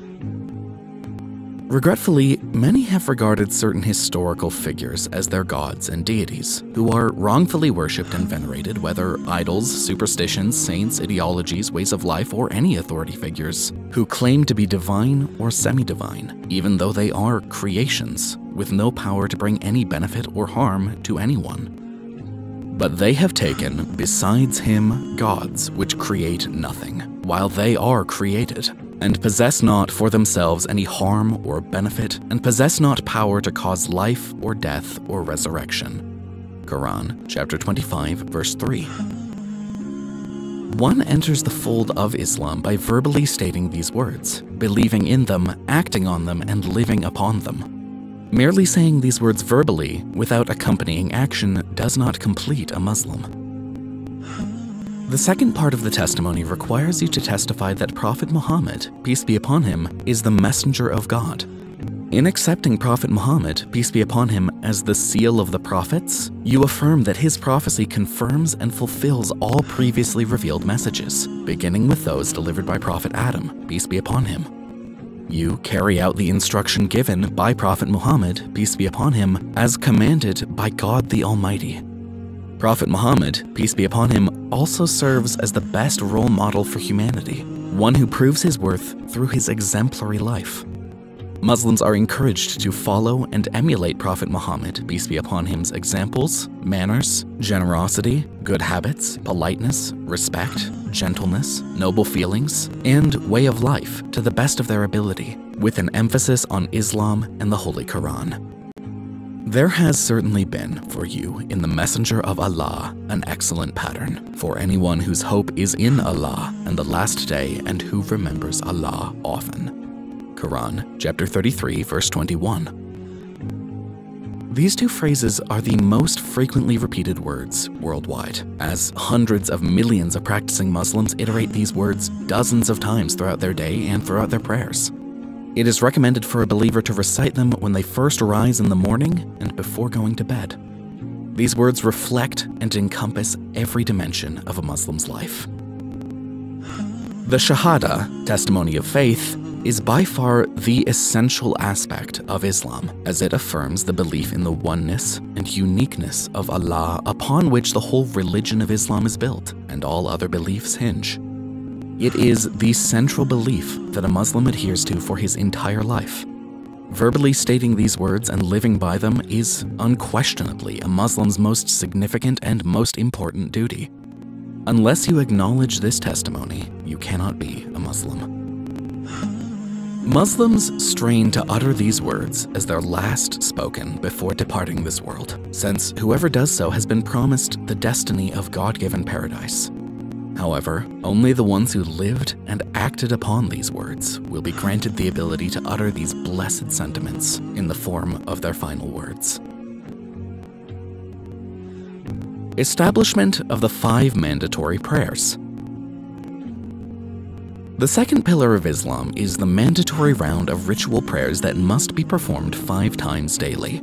Regretfully, many have regarded certain historical figures as their gods and deities, who are wrongfully worshipped and venerated, whether idols, superstitions, saints, ideologies, ways of life, or any authority figures, who claim to be divine or semi divine, even though they are creations, with no power to bring any benefit or harm to anyone. But they have taken, besides him, gods which create nothing, while they are created and possess not for themselves any harm or benefit, and possess not power to cause life or death or resurrection. Quran, chapter 25, verse 3. One enters the fold of Islam by verbally stating these words, believing in them, acting on them, and living upon them. Merely saying these words verbally, without accompanying action, does not complete a Muslim. The second part of the testimony requires you to testify that Prophet Muhammad, peace be upon him, is the messenger of God. In accepting Prophet Muhammad, peace be upon him, as the seal of the prophets, you affirm that his prophecy confirms and fulfills all previously revealed messages, beginning with those delivered by Prophet Adam, peace be upon him. You carry out the instruction given by Prophet Muhammad, peace be upon him, as commanded by God the Almighty. Prophet Muhammad, peace be upon him, also serves as the best role model for humanity, one who proves his worth through his exemplary life. Muslims are encouraged to follow and emulate Prophet Muhammad, peace be upon him's examples, manners, generosity, good habits, politeness, respect, gentleness, noble feelings, and way of life to the best of their ability, with an emphasis on Islam and the Holy Quran. There has certainly been, for you, in the Messenger of Allah, an excellent pattern for anyone whose hope is in Allah and the last day and who remembers Allah often. Quran, chapter 33, verse 21. These two phrases are the most frequently repeated words worldwide, as hundreds of millions of practicing Muslims iterate these words dozens of times throughout their day and throughout their prayers. It is recommended for a believer to recite them when they first rise in the morning and before going to bed. These words reflect and encompass every dimension of a Muslim's life. The Shahada, testimony of faith, is by far the essential aspect of Islam, as it affirms the belief in the oneness and uniqueness of Allah upon which the whole religion of Islam is built and all other beliefs hinge. It is the central belief that a Muslim adheres to for his entire life. Verbally stating these words and living by them is unquestionably a Muslim's most significant and most important duty. Unless you acknowledge this testimony, you cannot be a Muslim. Muslims strain to utter these words as their last spoken before departing this world, since whoever does so has been promised the destiny of God given paradise. However, only the ones who lived and acted upon these words will be granted the ability to utter these blessed sentiments in the form of their final words. Establishment of the five mandatory prayers. The second pillar of Islam is the mandatory round of ritual prayers that must be performed five times daily.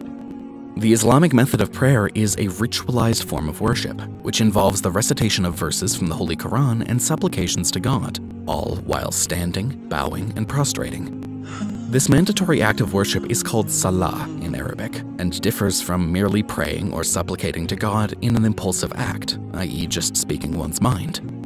The Islamic method of prayer is a ritualized form of worship, which involves the recitation of verses from the Holy Quran and supplications to God, all while standing, bowing, and prostrating. This mandatory act of worship is called salah in Arabic and differs from merely praying or supplicating to God in an impulsive act, i.e., just speaking one's mind.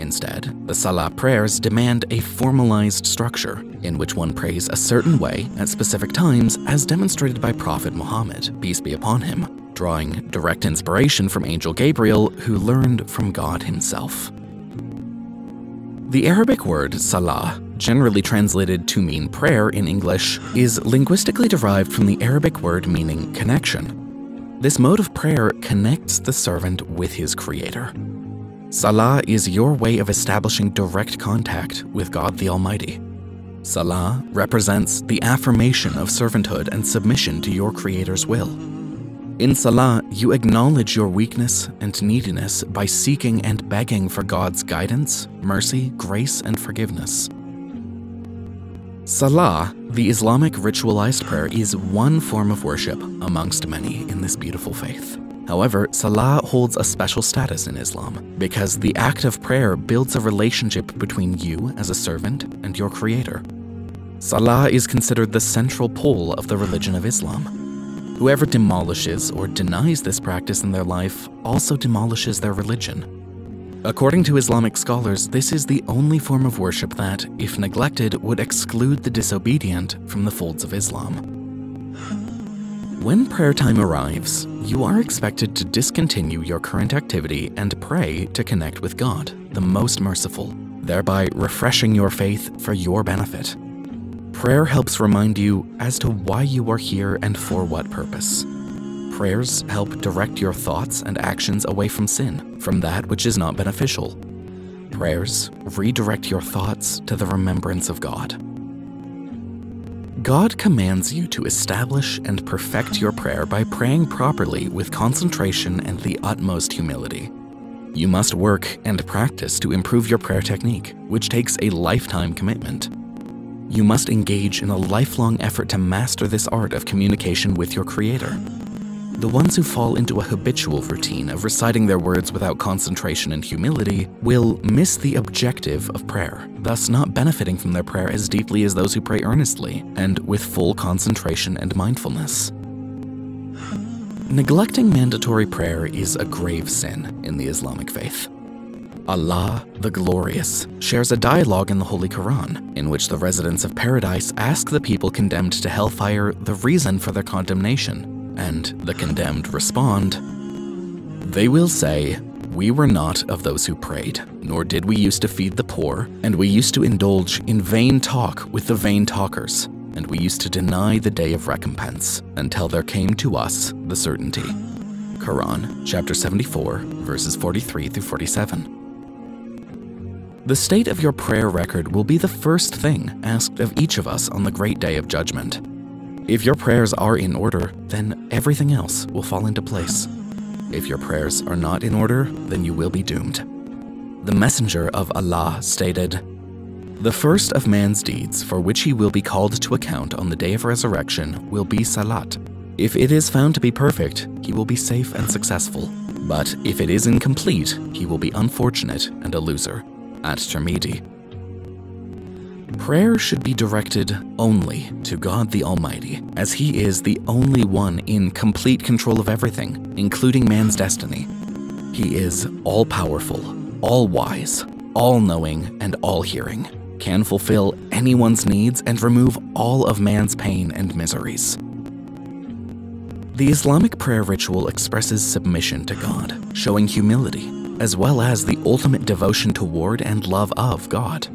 Instead, the Salah prayers demand a formalized structure in which one prays a certain way at specific times as demonstrated by Prophet Muhammad, peace be upon him, drawing direct inspiration from Angel Gabriel who learned from God himself. The Arabic word salah, generally translated to mean prayer in English, is linguistically derived from the Arabic word meaning connection. This mode of prayer connects the servant with his creator. Salah is your way of establishing direct contact with God the Almighty. Salah represents the affirmation of servanthood and submission to your Creator's will. In Salah, you acknowledge your weakness and neediness by seeking and begging for God's guidance, mercy, grace, and forgiveness. Salah, the Islamic ritualized prayer, is one form of worship amongst many in this beautiful faith. However, Salah holds a special status in Islam because the act of prayer builds a relationship between you as a servant and your Creator. Salah is considered the central pole of the religion of Islam. Whoever demolishes or denies this practice in their life also demolishes their religion. According to Islamic scholars, this is the only form of worship that, if neglected, would exclude the disobedient from the folds of Islam. When prayer time arrives, you are expected to discontinue your current activity and pray to connect with God, the most merciful, thereby refreshing your faith for your benefit. Prayer helps remind you as to why you are here and for what purpose. Prayers help direct your thoughts and actions away from sin, from that which is not beneficial. prayers redirect your thoughts to the remembrance of God. God commands you to establish and perfect your prayer by praying properly with concentration and the utmost humility. You must work and practice to improve your prayer technique, which takes a lifetime commitment. You must engage in a lifelong effort to master this art of communication with your Creator. The ones who fall into a habitual routine of reciting their words without concentration and humility will miss the objective of prayer, thus not benefiting from their prayer as deeply as those who pray earnestly and with full concentration and mindfulness. Neglecting mandatory prayer is a grave sin in the Islamic faith. Allah, the Glorious, shares a dialogue in the Holy Quran in which the residents of paradise ask the people condemned to hellfire the reason for their condemnation, and the condemned respond, They will say, We were not of those who prayed, nor did we used to feed the poor, and we used to indulge in vain talk with the vain talkers and we used to deny the day of recompense until there came to us the certainty. Quran, chapter 74, verses 43 through 47. The state of your prayer record will be the first thing asked of each of us on the great day of judgment. If your prayers are in order, then everything else will fall into place. If your prayers are not in order, then you will be doomed. The Messenger of Allah stated, the first of man's deeds for which he will be called to account on the day of resurrection will be Salat. If it is found to be perfect, he will be safe and successful. But if it is incomplete, he will be unfortunate and a loser. At Tirmidhi. Prayer should be directed only to God the Almighty, as He is the only one in complete control of everything, including man's destiny. He is all powerful, all wise, all knowing, and all hearing can fulfill anyone's needs and remove all of man's pain and miseries. The Islamic prayer ritual expresses submission to God, showing humility, as well as the ultimate devotion toward and love of God.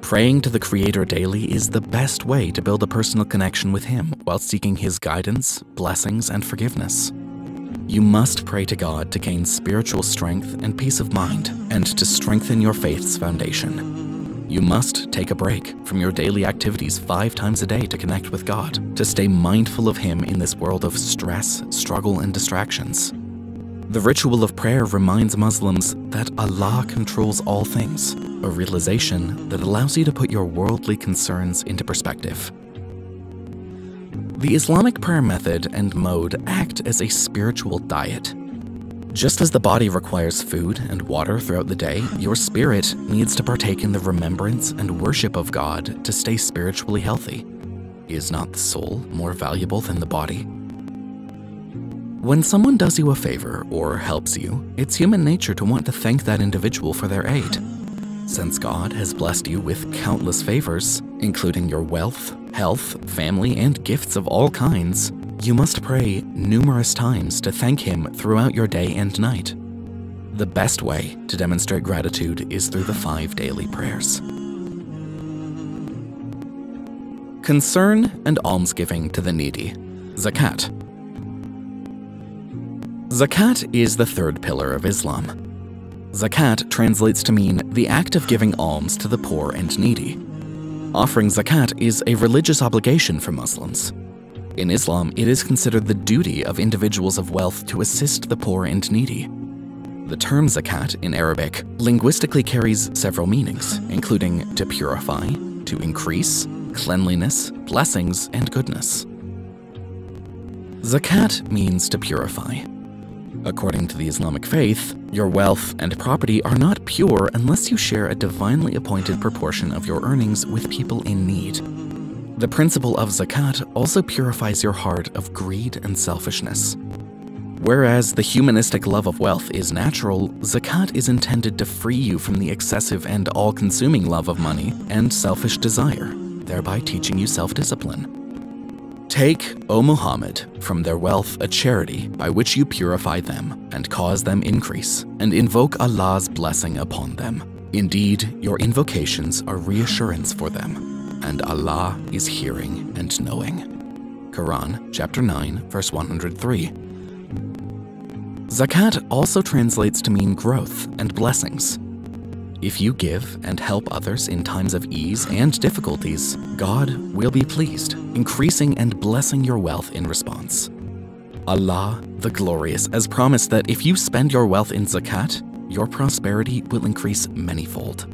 Praying to the Creator daily is the best way to build a personal connection with Him while seeking His guidance, blessings, and forgiveness. You must pray to God to gain spiritual strength and peace of mind, and to strengthen your faith's foundation. You must take a break from your daily activities five times a day to connect with God, to stay mindful of Him in this world of stress, struggle, and distractions. The ritual of prayer reminds Muslims that Allah controls all things, a realization that allows you to put your worldly concerns into perspective. The Islamic prayer method and mode act as a spiritual diet, just as the body requires food and water throughout the day, your spirit needs to partake in the remembrance and worship of God to stay spiritually healthy. Is not the soul more valuable than the body? When someone does you a favor or helps you, it's human nature to want to thank that individual for their aid. Since God has blessed you with countless favors, including your wealth, health, family, and gifts of all kinds, you must pray numerous times to thank Him throughout your day and night. The best way to demonstrate gratitude is through the five daily prayers. Concern and almsgiving to the needy. Zakat. Zakat is the third pillar of Islam. Zakat translates to mean the act of giving alms to the poor and needy. Offering zakat is a religious obligation for Muslims. In Islam, it is considered the duty of individuals of wealth to assist the poor and needy. The term zakat in Arabic linguistically carries several meanings, including to purify, to increase, cleanliness, blessings, and goodness. Zakat means to purify. According to the Islamic faith, your wealth and property are not pure unless you share a divinely appointed proportion of your earnings with people in need. The principle of zakat also purifies your heart of greed and selfishness. Whereas the humanistic love of wealth is natural, zakat is intended to free you from the excessive and all consuming love of money and selfish desire, thereby teaching you self discipline. Take, O Muhammad, from their wealth a charity by which you purify them and cause them increase, and invoke Allah's blessing upon them. Indeed, your invocations are reassurance for them and Allah is hearing and knowing. Quran chapter 9 verse 103. Zakat also translates to mean growth and blessings. If you give and help others in times of ease and difficulties, God will be pleased, increasing and blessing your wealth in response. Allah, the Glorious, has promised that if you spend your wealth in zakat, your prosperity will increase manyfold.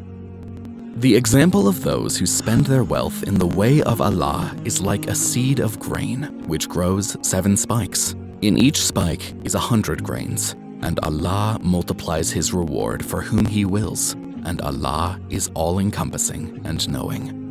The example of those who spend their wealth in the way of Allah is like a seed of grain, which grows seven spikes. In each spike is a hundred grains, and Allah multiplies His reward for whom He wills, and Allah is all encompassing and knowing.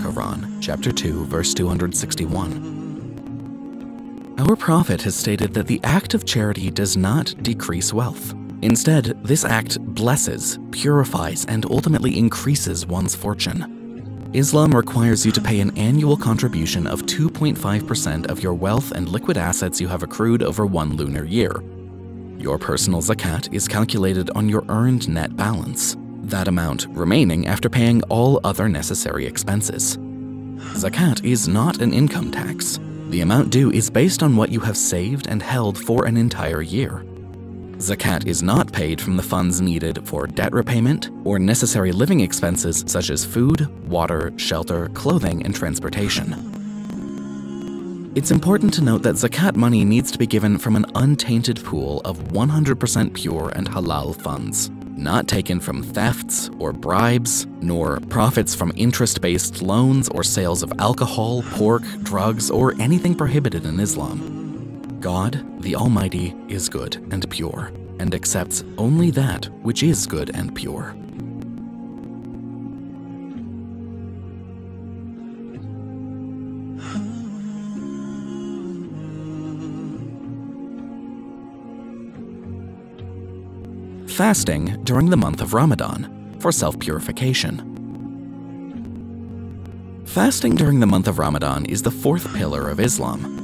Quran, chapter 2, verse 261. Our Prophet has stated that the act of charity does not decrease wealth. Instead, this act blesses, purifies, and ultimately increases one's fortune. Islam requires you to pay an annual contribution of 2.5% of your wealth and liquid assets you have accrued over one lunar year. Your personal zakat is calculated on your earned net balance, that amount remaining after paying all other necessary expenses. Zakat is not an income tax. The amount due is based on what you have saved and held for an entire year. Zakat is not paid from the funds needed for debt repayment or necessary living expenses such as food, water, shelter, clothing, and transportation. It's important to note that zakat money needs to be given from an untainted pool of 100% pure and halal funds, not taken from thefts or bribes, nor profits from interest-based loans or sales of alcohol, pork, drugs, or anything prohibited in Islam. God, the Almighty, is good and pure, and accepts only that which is good and pure. Fasting during the month of Ramadan for self-purification. Fasting during the month of Ramadan is the fourth pillar of Islam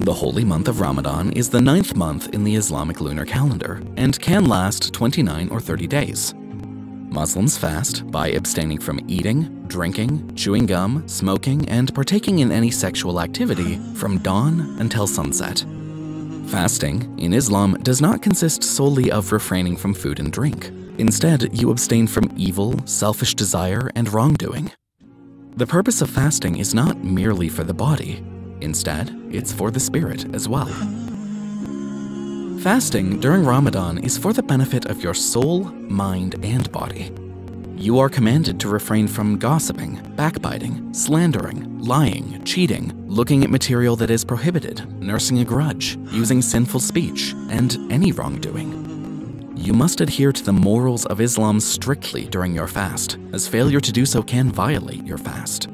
the holy month of Ramadan is the ninth month in the Islamic lunar calendar and can last 29 or 30 days. Muslims fast by abstaining from eating, drinking, chewing gum, smoking, and partaking in any sexual activity from dawn until sunset. Fasting, in Islam, does not consist solely of refraining from food and drink. Instead, you abstain from evil, selfish desire, and wrongdoing. The purpose of fasting is not merely for the body, Instead, it's for the spirit as well. Fasting during Ramadan is for the benefit of your soul, mind, and body. You are commanded to refrain from gossiping, backbiting, slandering, lying, cheating, looking at material that is prohibited, nursing a grudge, using sinful speech, and any wrongdoing. You must adhere to the morals of Islam strictly during your fast, as failure to do so can violate your fast.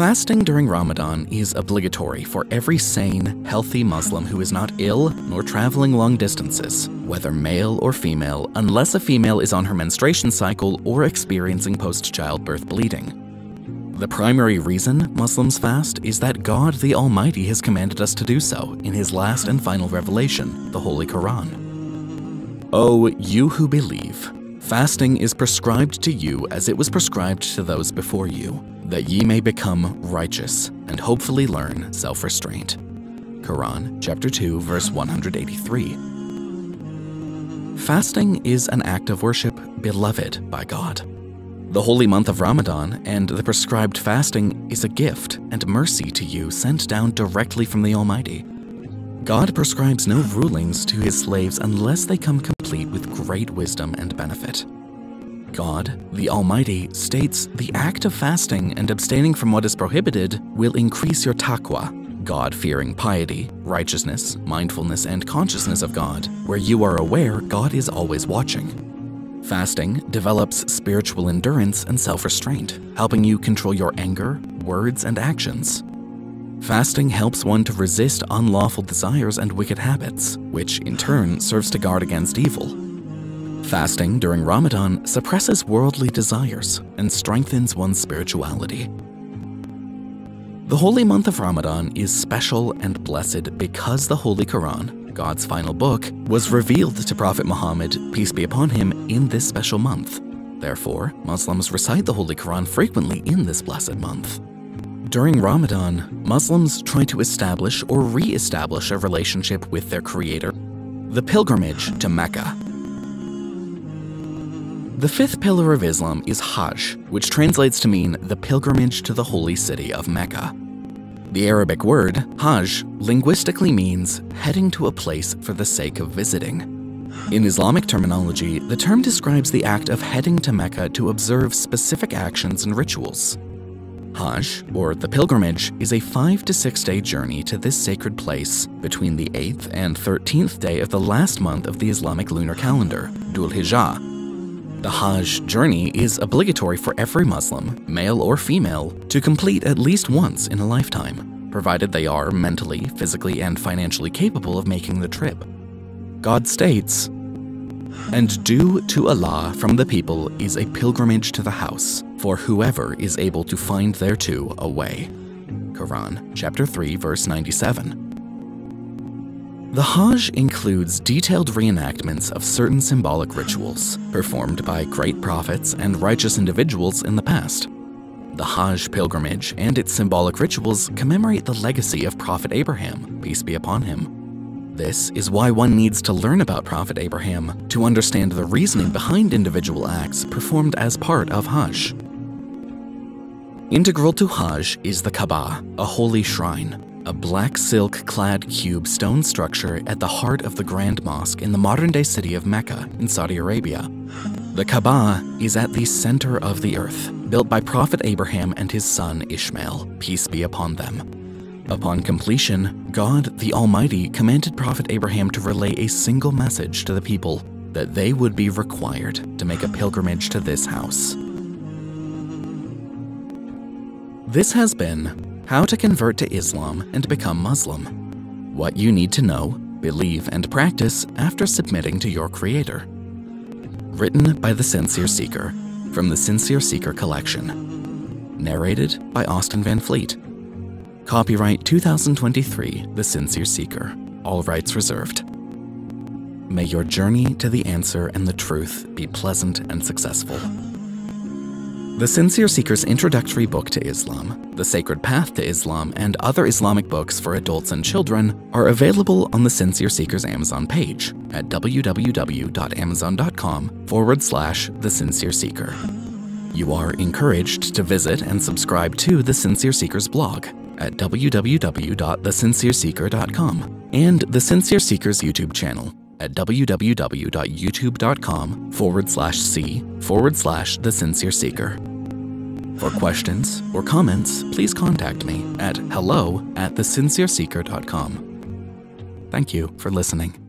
Fasting during Ramadan is obligatory for every sane, healthy Muslim who is not ill nor traveling long distances, whether male or female, unless a female is on her menstruation cycle or experiencing post-childbirth bleeding. The primary reason Muslims fast is that God the Almighty has commanded us to do so in His last and final revelation, the Holy Quran. O you who believe, fasting is prescribed to you as it was prescribed to those before you, that ye may become righteous and hopefully learn self-restraint. Quran chapter 2 verse 183. Fasting is an act of worship beloved by God. The holy month of Ramadan and the prescribed fasting is a gift and mercy to you sent down directly from the Almighty. God prescribes no rulings to his slaves unless they come complete with great wisdom and benefit. God, the Almighty, states the act of fasting and abstaining from what is prohibited will increase your taqwa, God-fearing piety, righteousness, mindfulness, and consciousness of God, where you are aware God is always watching. Fasting develops spiritual endurance and self-restraint, helping you control your anger, words, and actions. Fasting helps one to resist unlawful desires and wicked habits, which in turn serves to guard against evil, Fasting during Ramadan suppresses worldly desires and strengthens one's spirituality. The holy month of Ramadan is special and blessed because the Holy Quran, God's final book, was revealed to Prophet Muhammad, peace be upon him, in this special month. Therefore, Muslims recite the Holy Quran frequently in this blessed month. During Ramadan, Muslims try to establish or re-establish a relationship with their Creator. The pilgrimage to Mecca The fifth pillar of Islam is Hajj, which translates to mean the pilgrimage to the holy city of Mecca. The Arabic word, Hajj, linguistically means heading to a place for the sake of visiting. In Islamic terminology, the term describes the act of heading to Mecca to observe specific actions and rituals. Hajj, or the pilgrimage, is a five to six day journey to this sacred place between the 8th and 13th day of the last month of the Islamic lunar calendar, Dhul Hijjah, the Hajj journey is obligatory for every Muslim, male or female, to complete at least once in a lifetime, provided they are mentally, physically, and financially capable of making the trip. God states, And due to Allah from the people is a pilgrimage to the house, for whoever is able to find thereto a way. Quran, chapter 3, verse 97. The Hajj includes detailed reenactments of certain symbolic rituals performed by great prophets and righteous individuals in the past. The Hajj pilgrimage and its symbolic rituals commemorate the legacy of Prophet Abraham, peace be upon him. This is why one needs to learn about Prophet Abraham to understand the reasoning behind individual acts performed as part of Hajj. Integral to Hajj is the Kaaba, a holy shrine, a black silk clad cube stone structure at the heart of the Grand Mosque in the modern day city of Mecca in Saudi Arabia. The Kaaba is at the center of the earth, built by Prophet Abraham and his son Ishmael, peace be upon them. Upon completion, God the Almighty commanded Prophet Abraham to relay a single message to the people that they would be required to make a pilgrimage to this house. This has been how to convert to Islam and become Muslim. What you need to know, believe, and practice after submitting to your Creator. Written by The Sincere Seeker from the Sincere Seeker Collection. Narrated by Austin Van Fleet. Copyright 2023 The Sincere Seeker. All rights reserved. May your journey to the answer and the truth be pleasant and successful. The Sincere Seeker's introductory book to Islam, The Sacred Path to Islam, and other Islamic books for adults and children are available on the Sincere Seeker's Amazon page at www.amazon.com forward slash The Sincere Seeker. You are encouraged to visit and subscribe to The Sincere Seeker's blog at www.thesincereseeker.com and The Sincere Seeker's YouTube channel at www.youtube.com forward slash C forward slash The Sincere Seeker. For questions or comments, please contact me at hello at thesincereseeker.com. Thank you for listening.